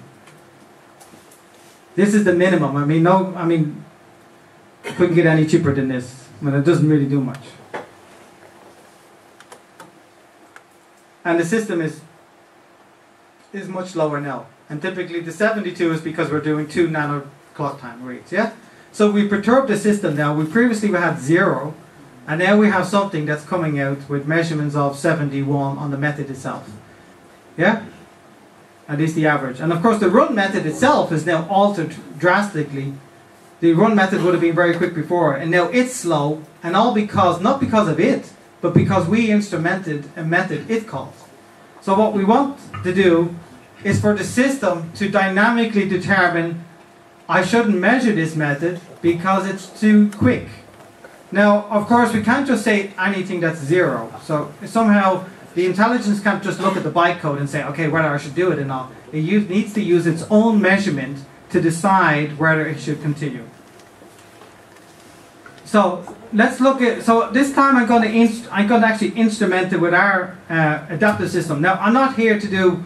This is the minimum. I mean, no, I mean, couldn't get any cheaper than this. But it doesn't really do much. And the system is is much lower now. And typically the 72 is because we're doing two nano clock time reads. Yeah. So we perturb the system now. We previously we had zero, and now we have something that's coming out with measurements of 71 on the method itself. Yeah? At least the average. And of course, the run method itself is now altered drastically. The run method would have been very quick before, and now it's slow, and all because, not because of it, but because we instrumented a method it calls. So, what we want to do is for the system to dynamically determine I shouldn't measure this method because it's too quick. Now, of course, we can't just say anything that's zero. So somehow the intelligence can't just look at the bytecode and say, okay, whether I should do it or not. It use, needs to use its own measurement to decide whether it should continue. So let's look at. So this time I'm going to I'm going to actually instrument it with our uh, adaptive system. Now I'm not here to do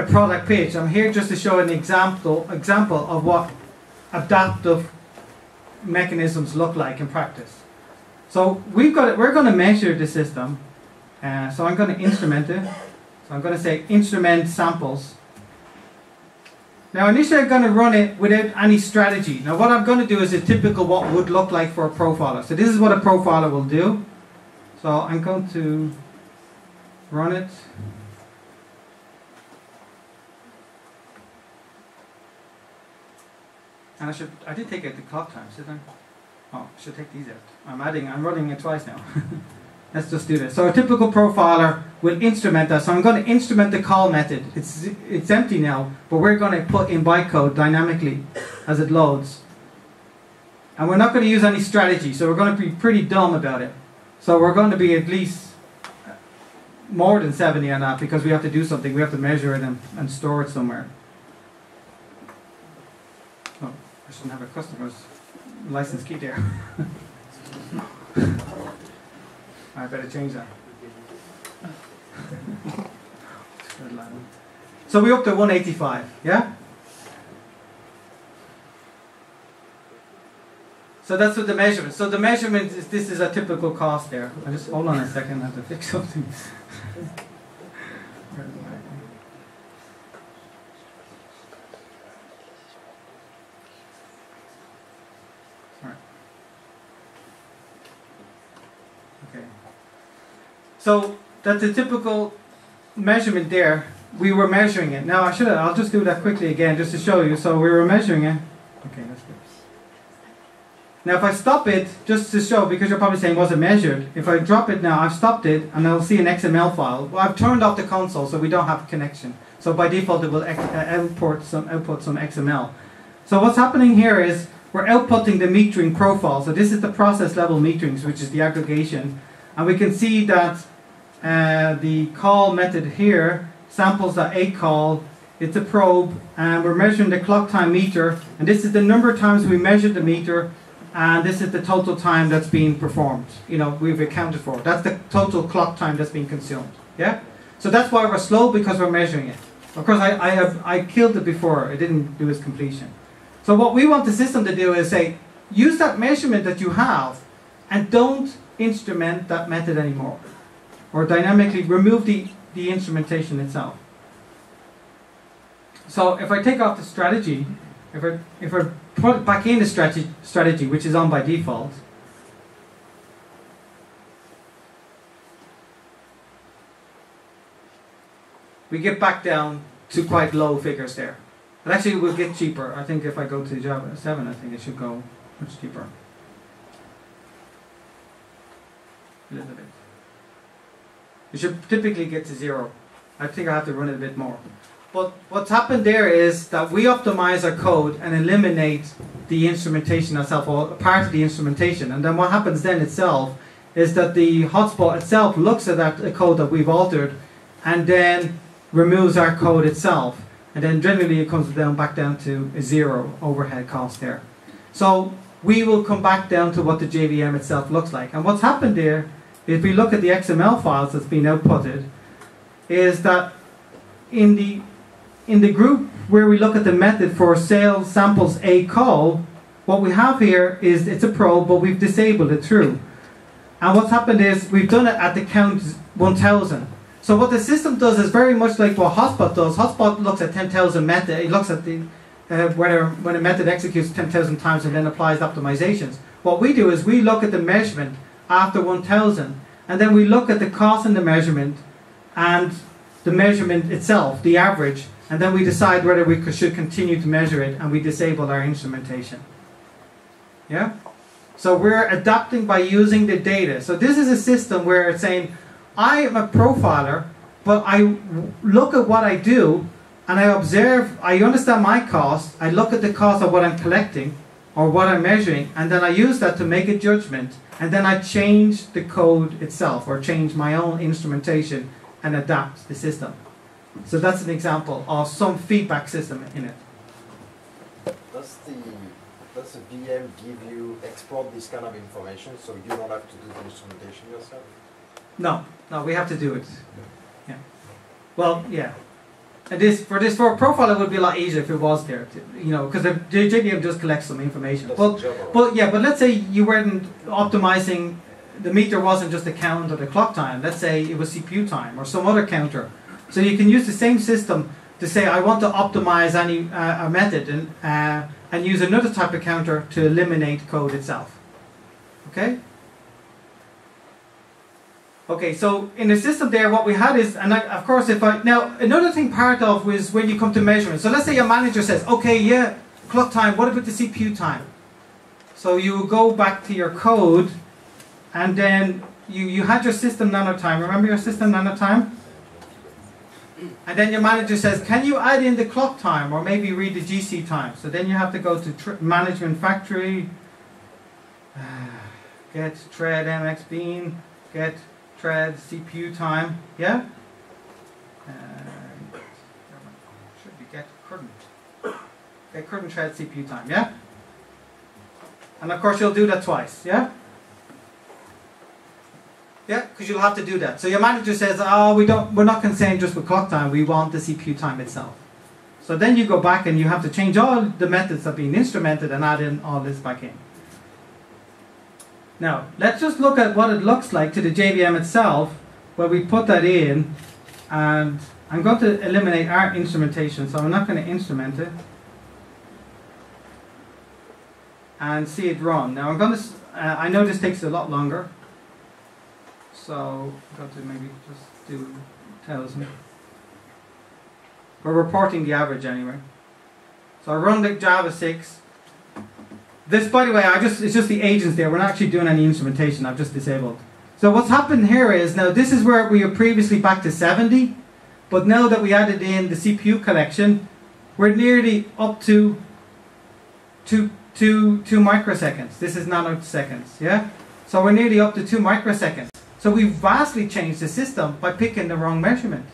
a product page. I'm here just to show an example example of what adaptive mechanisms look like in practice. So we've got it, we're going to measure the system. Uh, so I'm going to instrument it. So I'm going to say instrument samples. Now initially I'm going to run it without any strategy. Now what I'm going to do is a typical what would look like for a profiler. So this is what a profiler will do. So I'm going to run it. And I should, I did take out the clock times, didn't I? Oh, I should take these out. I'm adding, I'm running it twice now. [LAUGHS] Let's just do this. So a typical profiler will instrument that. So I'm going to instrument the call method. It's, it's empty now, but we're going to put in bytecode dynamically as it loads. And we're not going to use any strategy, so we're going to be pretty dumb about it. So we're going to be at least more than 70 on that because we have to do something. We have to measure and, and store it somewhere. Oh, I shouldn't have a customer's license key there. [LAUGHS] I better change that. so we up to 185, yeah? So that's what the measurement. So the measurement is this is a typical cost there. I just hold on a second, I have to fix something. [LAUGHS] Sorry. Okay. So that's a typical measurement there. We were measuring it. Now I should I'll just do that quickly again just to show you. So we were measuring it. Okay, that's good. Now if I stop it, just to show, because you're probably saying, was it measured? If I drop it now, I've stopped it, and I'll see an XML file. Well, I've turned off the console, so we don't have a connection. So by default, it will uh, output some output some XML. So what's happening here is we're outputting the metering profile. So this is the process level meterings, which is the aggregation, and we can see that uh, the call method here samples that a call. It's a probe, and we're measuring the clock time meter, and this is the number of times we measured the meter and this is the total time that's being performed. You know, we've accounted for. That's the total clock time that's being consumed. Yeah. So that's why we're slow because we're measuring it. Of course, I, I have I killed it before. It didn't do its completion. So what we want the system to do is say, use that measurement that you have, and don't instrument that method anymore, or dynamically remove the, the instrumentation itself. So if I take off the strategy, if I, if I put back in the strategy, strategy, which is on by default, we get back down to quite low figures there. But actually, it will get cheaper. I think if I go to Java 7, I think it should go much cheaper. You should typically get to zero. I think I have to run it a bit more. But what's happened there is that we optimize our code and eliminate the instrumentation itself, or part of the instrumentation. And then what happens then itself is that the hotspot itself looks at that code that we've altered and then removes our code itself. And then generally it comes down back down to a zero overhead cost there. So we will come back down to what the JVM itself looks like. And what's happened there, if we look at the XML files that's been outputted, is that in the in the group where we look at the method for sales samples a call, what we have here is it's a probe, but we've disabled it through. And what's happened is we've done it at the count 1000. So what the system does is very much like what Hotspot does. Hotspot looks at 10,000 method. It looks at the uh, whether when a method executes 10,000 times and then applies optimizations. What we do is we look at the measurement after 1,000, and then we look at the cost and the measurement and the measurement itself, the average, and then we decide whether we should continue to measure it, and we disable our instrumentation. Yeah. So we're adapting by using the data. So this is a system where it's saying, I am a profiler, but I look at what I do and I observe, I understand my cost, I look at the cost of what I'm collecting or what I'm measuring, and then I use that to make a judgment, and then I change the code itself or change my own instrumentation and adapt the system. So that's an example of some feedback system in it. Does the does the VM give you export this kind of information so you don't have to do the instrumentation yourself? No, no, we have to do it. Yeah. Well, yeah. And this for this for a profile, it would be a lot easier if it was there, to, you know, because the JVM just collects some information. That's Well, the job of- But yeah, but let's say you weren't optimizing, the meter wasn't just a count or the clock time. Let's say it was CPU time or some other counter. So you can use the same system to say I want to optimize any uh, a method and uh, and use another type of counter to eliminate code itself. Okay. Okay, so in the system there, what we had is, and I, of course, if I now another thing part of was when you come to measurement. So let's say your manager says, okay, yeah, clock time. What about the CPU time? So you go back to your code, and then you, you had your system nanotime. Remember your system nanotime? And then your manager says, can you add in the clock time or maybe read the GC time? So then you have to go to management factory, [SIGHS] get thread MX bean, get thread CPU time, yeah? And should be get current. Get current thread CPU time, yeah? And of course you'll do that twice, yeah? Yeah, because you'll have to do that. So your manager says, "Oh, we don't. We're not concerned just with clock time. We want the CPU time itself." So then you go back and you have to change all the methods that are being instrumented and add in all this back in. Now let's just look at what it looks like to the JVM itself, where we put that in, and I'm going to eliminate our instrumentation. So I'm not going to instrument it. And see it run. Now I'm going to, uh, I know this takes a lot longer. So I'm going to maybe just do thousand. We're reporting the average anyway. So I run the Java 6. This, by the way, I just it's just the agents there. We're not actually doing any instrumentation. I've just disabled. So what's happened here is now this is where we were previously back to 70, but now that we added in the CPU collection, we're nearly up to two, two, two microseconds. This is nanoseconds, yeah? So we're nearly up to two microseconds. So we've vastly changed the system by picking the wrong measurement.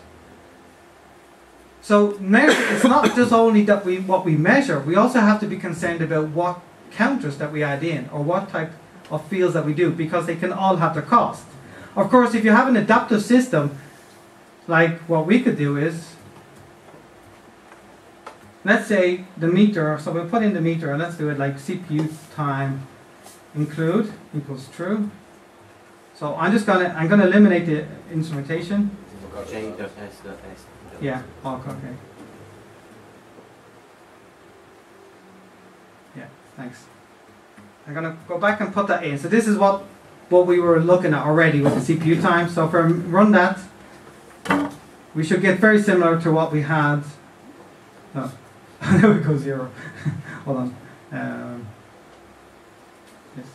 So it's not just only that we what we measure. We also have to be concerned about what counters that we add in or what type of fields that we do because they can all have their cost. Of course, if you have an adaptive system, like what we could do is, let's say the meter. So we'll put in the meter and let's do it like CPU time include equals true. So I'm just gonna I'm gonna eliminate the instrumentation. Change the S, the S. Yeah, okay. Yeah, thanks. I'm gonna go back and put that in. So this is what what we were looking at already with the CPU time. So if I run that, we should get very similar to what we had. No, [LAUGHS] there we go zero. [LAUGHS] Hold on. Um, yes.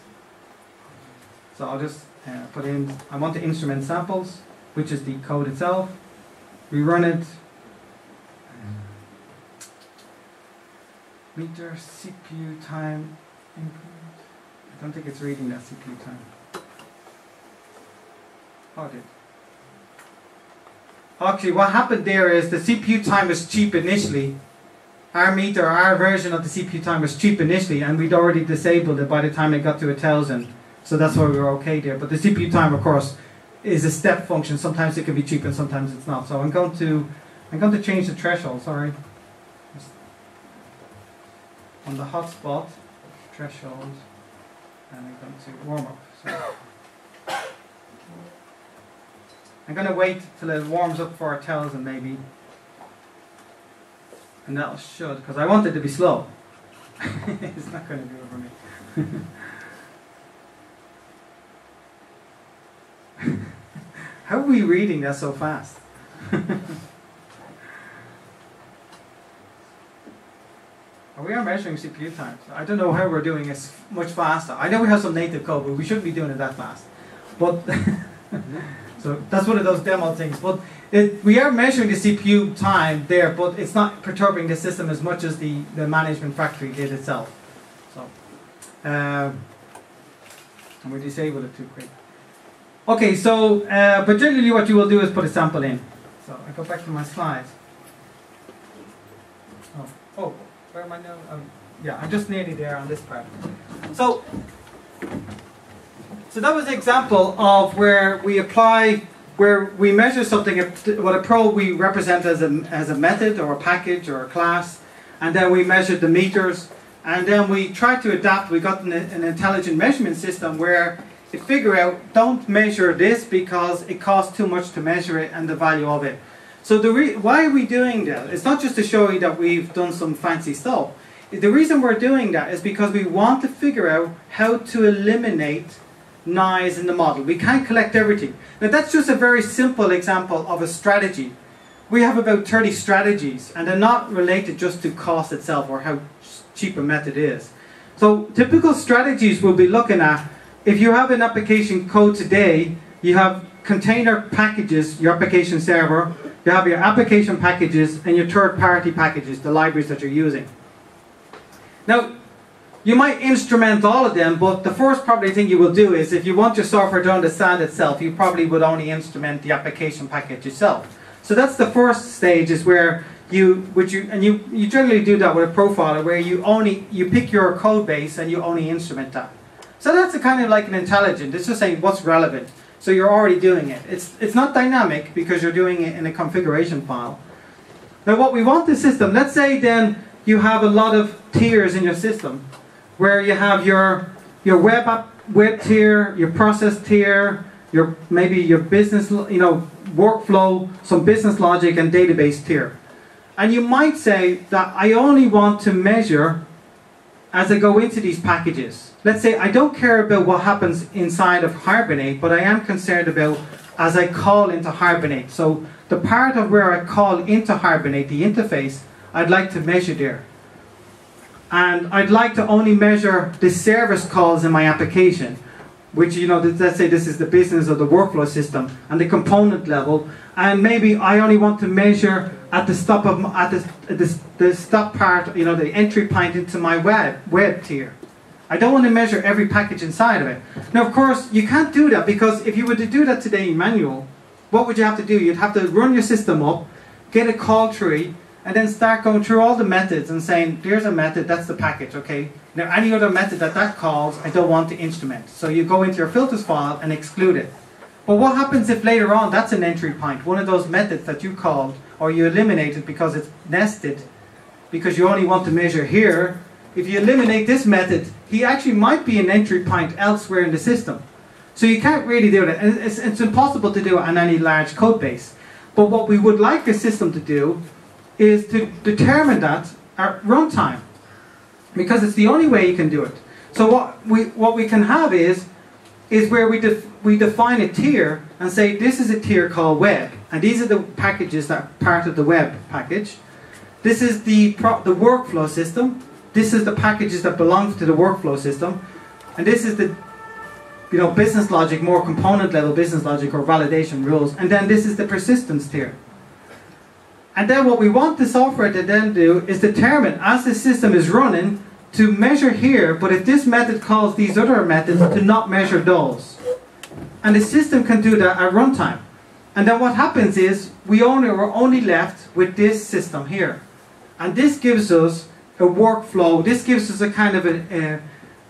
So I'll just uh, put in. I want the instrument samples, which is the code itself. We run it. Meter CPU time increment. I don't think it's reading that CPU time. Oh, did. Actually, what happened there is the CPU time was cheap initially. Our meter, our version of the CPU time was cheap initially, and we'd already disabled it by the time it got to a thousand. So that's why we were okay there. But the CPU time, of course, is a step function. Sometimes it can be cheap and sometimes it's not. So I'm going to, I'm going to change the threshold. Sorry. On the hotspot threshold, and I'm going to warm up. So I'm going to wait till it warms up for a thousand maybe. And that should, because I want it to be slow. [LAUGHS] it's not going to do it for me. [LAUGHS] How are we reading that so fast? [LAUGHS] we are measuring CPU times. I don't know how we're doing it much faster. I know we have some native code, but we shouldn't be doing it that fast. But [LAUGHS] so that's one of those demo things. But it, we are measuring the CPU time there, but it's not perturbing the system as much as the, the management factory did itself. So, um, and we disabled it too quick. Okay, so, uh, but generally what you will do is put a sample in. So I go back to my slides. Oh, oh I now? Um, yeah, I'm just nearly there on this part. So, so that was an example of where we apply, where we measure something, what a probe we represent as a, as a method or a package or a class, and then we measure the meters, and then we try to adapt, we got an, an intelligent measurement system where it figure out, don't measure this because it costs too much to measure it and the value of it. So the re why are we doing that? It's not just to show you that we've done some fancy stuff. The reason we're doing that is because we want to figure out how to eliminate noise in the model. We can't collect everything. Now that's just a very simple example of a strategy. We have about 30 strategies and they're not related just to cost itself or how cheap a method is. So typical strategies we'll be looking at if you have an application code today, you have container packages, your application server, you have your application packages and your third-party packages, the libraries that you're using. Now, you might instrument all of them, but the first probably thing you will do is if you want your software to understand itself, you probably would only instrument the application package yourself. So that's the first stage is where you, which you, and you, you generally do that with a profiler where you only, you pick your code base and you only instrument that. So that's a kind of like an intelligent. It's just saying what's relevant. So you're already doing it. It's, it's not dynamic because you're doing it in a configuration file. Now what we want the system, let's say then you have a lot of tiers in your system where you have your, your web app, web tier, your process tier, your, maybe your business, you know, workflow, some business logic and database tier. And you might say that I only want to measure as I go into these packages let's say I don't care about what happens inside of Hibernate, but I am concerned about as I call into Hibernate. So the part of where I call into Hibernate, the interface, I'd like to measure there. And I'd like to only measure the service calls in my application, which, you know, let's say this is the business of the workflow system and the component level. And maybe I only want to measure at the stop of at the, the, the stop part, you know, the entry point into my web web tier. I don't want to measure every package inside of it. Now, of course, you can't do that because if you were to do that today in manual, what would you have to do? You'd have to run your system up, get a call tree, and then start going through all the methods and saying, there's a method, that's the package, okay? Now, any other method that that calls, I don't want to instrument. So you go into your filters file and exclude it. But what happens if later on that's an entry point, one of those methods that you called, or you eliminated because it's nested, because you only want to measure here, if you eliminate this method, he actually might be an entry point elsewhere in the system. So you can't really do that. It's, it's impossible to do it on any large code base. But what we would like the system to do is to determine that at runtime. Because it's the only way you can do it. So what we, what we can have is, is where we, def, we define a tier, and say this is a tier called web, and these are the packages that are part of the web package. This is the pro- the workflow system. This is the packages that belong to the workflow system, and this is the you know business logic, more component level business logic or validation rules, and then this is the persistence tier. And then what we want the software to then do is determine as the system is running to measure here, but if this method calls these other methods to not measure those. And the system can do that at runtime. And then what happens is we only we're only left with this system here. And this gives us a workflow, this gives us a kind of a, a,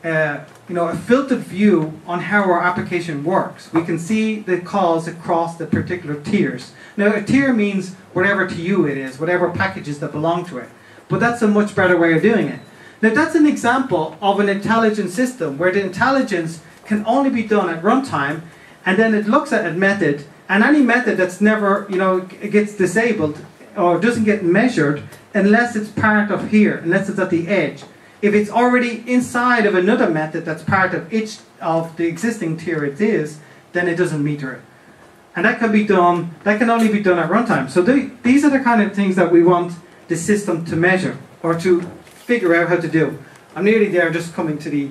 a you know a filtered view on how our application works. We can see the calls across the particular tiers. Now a tier means whatever to you it is, whatever packages that belong to it. But that's a much better way of doing it. Now that's an example of an intelligent system where the intelligence can only be done at runtime and then it looks at a method and any method that's never, you know, gets disabled or doesn't get measured unless it's part of here, unless it's at the edge. If it's already inside of another method that's part of each of the existing tier it is, then it doesn't meter it. And that can be done, that can only be done at runtime. So the, these are the kind of things that we want the system to measure or to figure out how to do. I'm nearly there, just coming to the.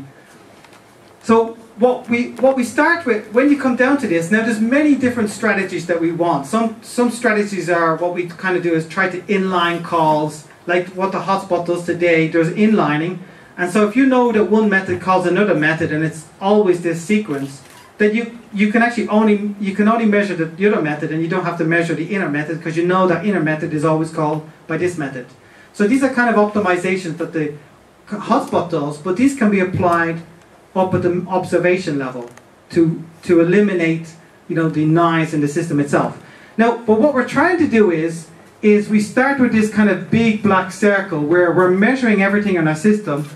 So what we what we start with when you come down to this now, there's many different strategies that we want. Some some strategies are what we kind of do is try to inline calls, like what the hotspot does today. There's inlining, and so if you know that one method calls another method, and it's always this sequence, then you you can actually only you can only measure the, the other method, and you don't have to measure the inner method because you know that inner method is always called by this method. So these are kind of optimizations that the hotspot does, but these can be applied up at the observation level to to eliminate you know the noise in the system itself. Now, but what we're trying to do is is we start with this kind of big black circle where we're measuring everything in our system,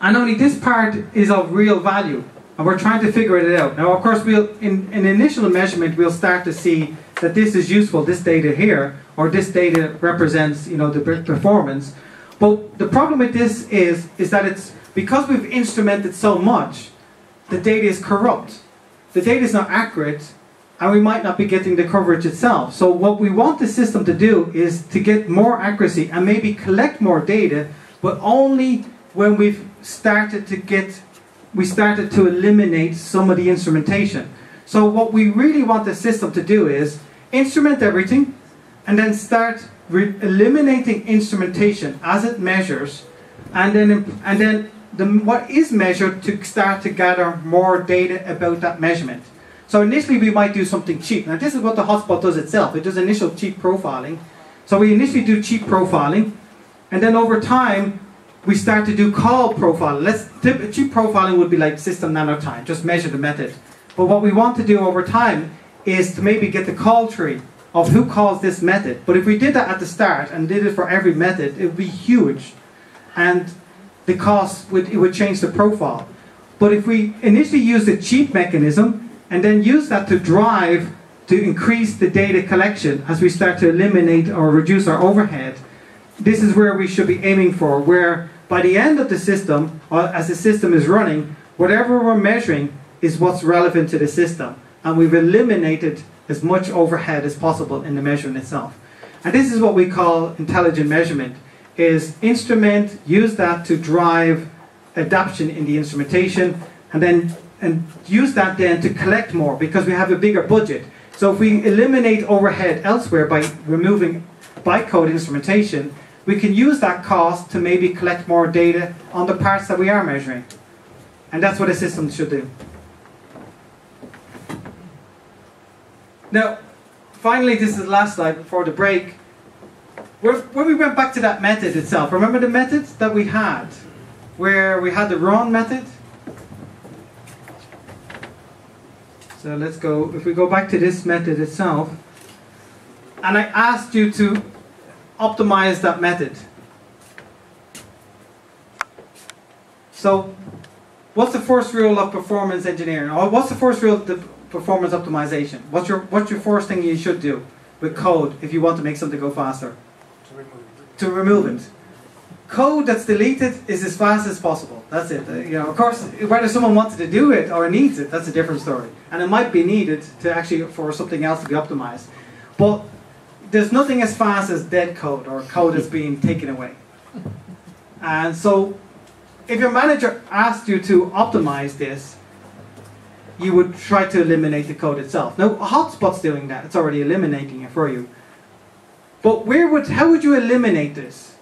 and only this part is of real value, and we're trying to figure it out. Now, of course, we'll in in initial measurement we'll start to see that this is useful, this data here, or this data represents you know the performance. But the problem with this is is that it's because we've instrumented so much, the data is corrupt. The data is not accurate, and we might not be getting the coverage itself. So what we want the system to do is to get more accuracy and maybe collect more data, but only when we've started to get we started to eliminate some of the instrumentation. So what we really want the system to do is instrument everything and then start eliminating instrumentation as it measures and then and then the, what is measured to start to gather more data about that measurement. So initially we might do something cheap. Now this is what the hotspot does itself. It does initial cheap profiling. So we initially do cheap profiling, and then over time we start to do call profiling. Let's tip, cheap profiling would be like system nanotime, just measure the method. But what we want to do over time is to maybe get the call tree of who calls this method. But if we did that at the start and did it for every method, it would be huge, and the cost would it would change the profile. But if we initially use the cheap mechanism and then use that to drive to increase the data collection as we start to eliminate or reduce our overhead, this is where we should be aiming for. Where by the end of the system, or as the system is running, whatever we're measuring is what's relevant to the system, and we've eliminated as much overhead as possible in the measurement itself. And this is what we call intelligent measurement is instrument, use that to drive adaption in the instrumentation, and then and use that then to collect more because we have a bigger budget. So if we eliminate overhead elsewhere by removing bytecode instrumentation, we can use that cost to maybe collect more data on the parts that we are measuring. And that's what a system should do. Now, finally, this is the last slide before the break. When we went back to that method itself, remember the method that we had? Where we had the run method? So let's go, if we go back to this method itself, and I asked you to optimize that method. So, what's the first rule of performance engineering? Or what's the first rule of the performance optimization? What's your, what's your first thing you should do with code if you want to make something go faster? To remove it. To remove it. Code that's deleted is as fast as possible. That's it. Uh, you know, of course, whether someone wanted to do it or needs it, that's a different story. And it might be needed to actually for something else to be optimized. But there's nothing as fast as dead code or code that's being taken away. [LAUGHS] And so, if your manager asked you to optimize this, you would try to eliminate the code itself. Now, Hotspot's doing that; it's already eliminating it for you. But where would, how would you eliminate this?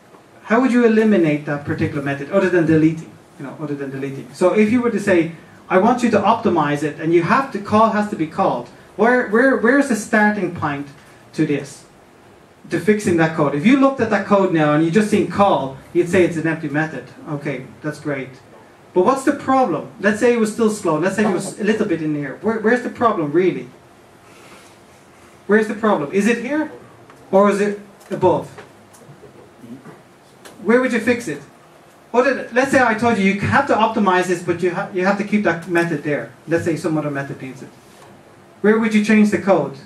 How would you eliminate that particular method other than deleting? You know, other than deleting. So if you were to say, I want you to optimize it, and you have to call has to be called. Where, where, where's the starting point to this? To fixing that code. If you looked at that code now and you just seen call, you'd say it's an empty method. Okay, that's great. But what's the problem? Let's say it was still slow. Let's say it was a little bit in here. Where, where's the problem really? Where's the problem? Is it here? Or is it above? Where would you fix it? Other, let's say I told you you have to optimize this, but you, ha you have to keep that method there. Let's say some other method needs it. Where would you change the code?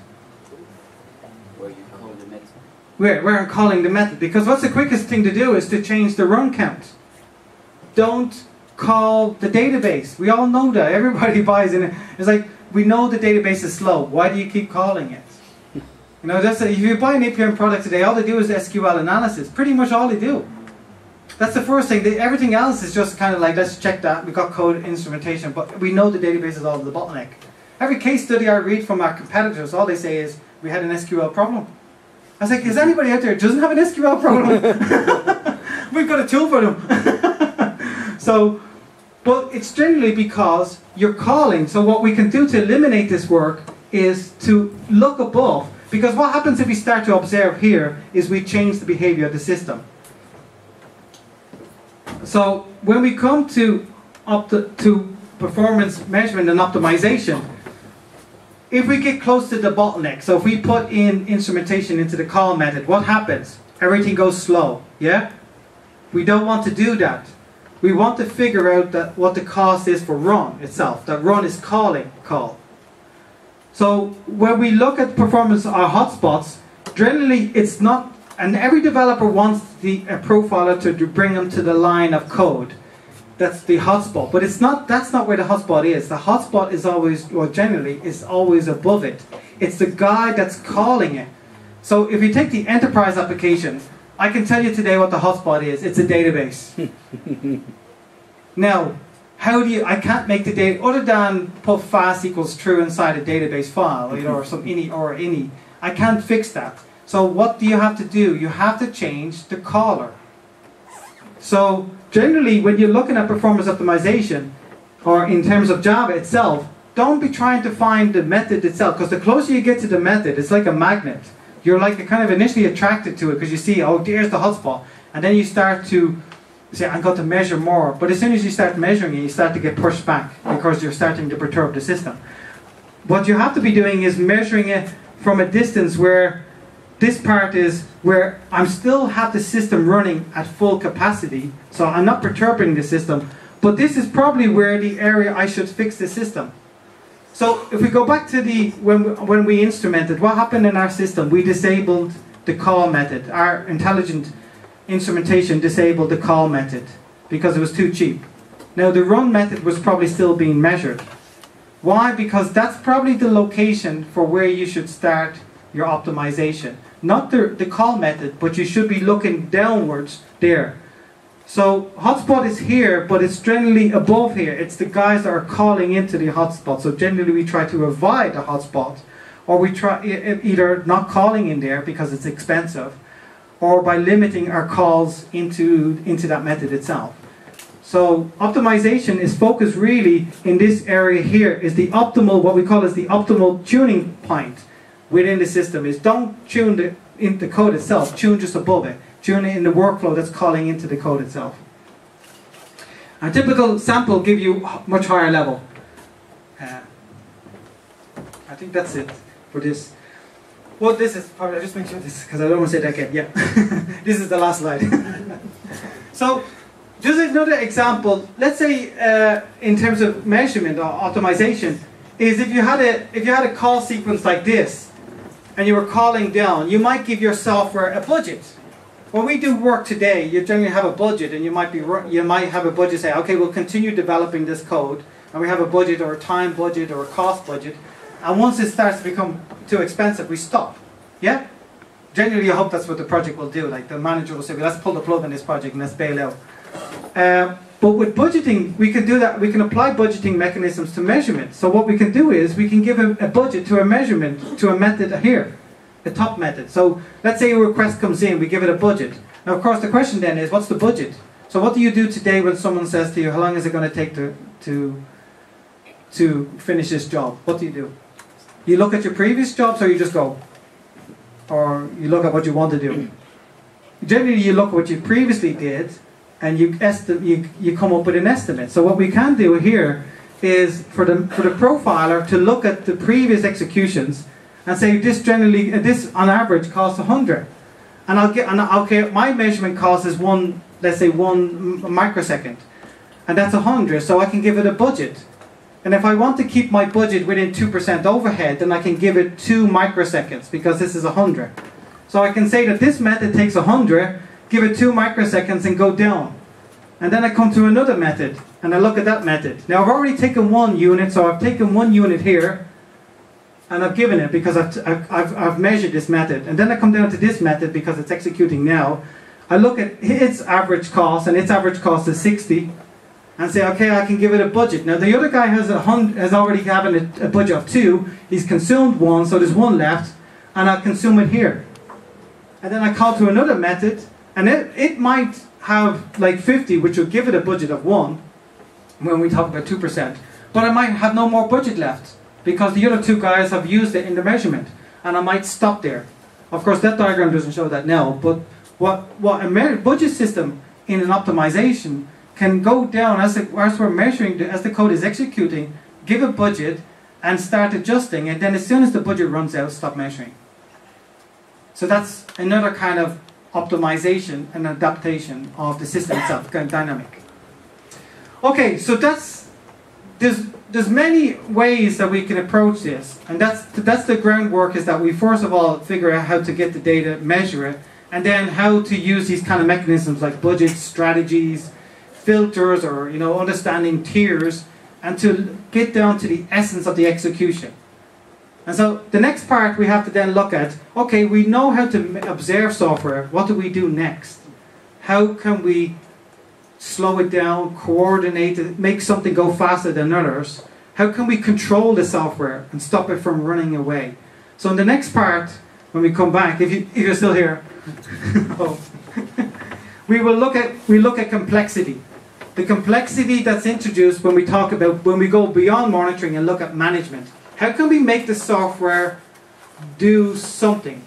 Where you call the method. Where, where I'm calling the method. Because what's the quickest thing to do is to change the run count. Don't call the database. We all know that. Everybody [LAUGHS] buys in it. It's like, we know the database is slow. Why do you keep calling it? You know, that's a, if you buy an APM product today, all they do is SQL analysis. Pretty much all they do. That's the first thing. They, everything else is just kind of like, let's check that. We got code instrumentation, but we know the database is all the bottleneck. Every case study I read from our competitors, all they say is, we had an SQL problem. I was like, is anybody out there doesn't have an SQL problem? [LAUGHS] We've got a tool for them. [LAUGHS] so, but it's generally because you're calling. So what we can do to eliminate this work is to look above. Because what happens if we start to observe here is we change the behavior of the system. So when we come to, to performance measurement and optimization, if we get close to the bottleneck, so if we put in instrumentation into the call method, what happens? Everything goes slow, yeah? We don't want to do that. We want to figure out that what the cost is for run itself. That run is calling call. So when we look at performance or hotspots, generally it's not, and every developer wants the a profiler to, to bring them to the line of code. That's the hotspot, but it's not. That's not where the hotspot is. The hotspot is always, or generally, is always above it. It's the guy that's calling it. So if you take the enterprise application, I can tell you today what the hotspot is. It's a database. [LAUGHS] now, how do you? I can't make the data other than put fast equals true inside a database file, you know, or some any or any. I can't fix that. So what do you have to do? You have to change the caller. So generally, when you're looking at performance optimization, or in terms of Java itself, don't be trying to find the method itself, because the closer you get to the method, it's like a magnet. You're like kind of initially attracted to it because you see, oh, there's the hotspot, and then you start to say, I'm going to measure more. But as soon as you start measuring it, you start to get pushed back because you're starting to perturb the system. What you have to be doing is measuring it from a distance where this part is where I'm still have the system running at full capacity, so I'm not perturbing the system, but this is probably where the area I should fix the system. So if we go back to the when we, when we instrumented, what happened in our system? We disabled the call method. Our intelligent instrumentation disabled the call method because it was too cheap. Now the run method was probably still being measured. Why? Because that's probably the location for where you should start your optimization. Not the, the call method, but you should be looking downwards there. So hotspot is here, but it's generally above here. It's the guys that are calling into the hotspot. So generally we try to avoid the hotspot, or we try either not calling in there because it's expensive, or by limiting our calls into, into that method itself. So optimization is focused really in this area here is the optimal, what we call is the optimal tuning point within the system is don't tune the, in the code itself, tune just above it. Tune it in the workflow that's calling into the code itself. A typical sample give you much higher level. Uh, I think that's it for this. Well, this is probably, I'll just make sure this, because I don't want to say that again. Yeah. [LAUGHS] this is the last slide. [LAUGHS] so, just another example. Let's say, uh, in terms of measurement or optimization, is if you had a if you had a call sequence like this, and you were calling down, you might give your software a budget. when we do work today, you generally have a budget, and you might be you might have a budget say, okay, we'll continue developing this code, and we have a budget or a time budget or a cost budget, and once it starts to become too expensive, we stop. Yeah. Generally, I hope that's what the project will do. Like the manager will say, well, let's pull the plug on this project and let's bail out. Uh, but with budgeting, we can do that. We can apply budgeting mechanisms to measurement. So what we can do is we can give a, a budget to a measurement to a method here, a top method. So let's say a request comes in, we give it a budget. Now, of course, the question then is, what's the budget? So what do you do today when someone says to you, how long is it going to take to to to finish this job? What do you do? You look at your previous jobs, or you just go, or you look at what you want to do. Generally, you look at what you previously did, and you you, you come up with an estimate. So what we can do here is for the for the profiler to look at the previous executions and say this generally uh, this on average costs hundred, and I'll get and I'll, okay my measurement cost is one let's say one microsecond, and that's a hundred. So I can give it a budget. And if I want to keep my budget within 2% overhead, then I can give it 2 microseconds because this is 100. So I can say that this method takes 100, give it 2 microseconds and go down. And then I come to another method and I look at that method. Now I've already taken one unit, so I've taken one unit here and I've given it because I've, I've, I've, measured this method. And then I come down to this method because it's executing now. I look at its average cost and its average cost is 60 and say, okay, I can give it a budget. Now the other guy has a has already having a, a budget of two. He's consumed one, so there's one left, and I'll consume it here. And then I call to another method, and it, it might have like 50, which would give it a budget of one when we talk about 2%. But I might have no more budget left because the other two guys have used it in the measurement, and I might stop there. Of course, that diagram doesn't show that now, but what, what a budget system in an optimization can go down as, the, as we're measuring, the, as the code is executing, give a budget and start adjusting, and then as soon as the budget runs out, stop measuring. So that's another kind of optimization and adaptation of the system itself, kind of dynamic. Okay, so that's there's there's many ways that we can approach this, and that's that's the groundwork. Is that we first of all figure out how to get the data, measure it, and then how to use these kind of mechanisms like budgets, strategies, filters, or you know understanding tiers, and to get down to the essence of the execution. And so the next part we have to then look at. Okay, we know how to observe software. What do we do next? How can we slow it down, coordinate it, make something go faster than others? How can we control the software and stop it from running away? So in the next part, when we come back, if, you, if you're still here, [LAUGHS] oh. [LAUGHS] we will look at we look at complexity. The complexity that's introduced when we talk about when we go beyond monitoring and look at management. How can we make the software do something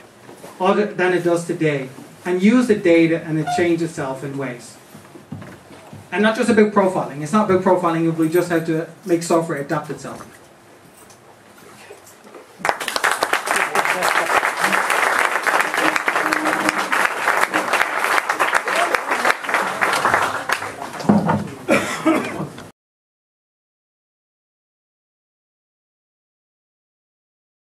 other than it does today and use the data and it change itself in ways? And not just about profiling. It's not about profiling we just have to make software adapt itself.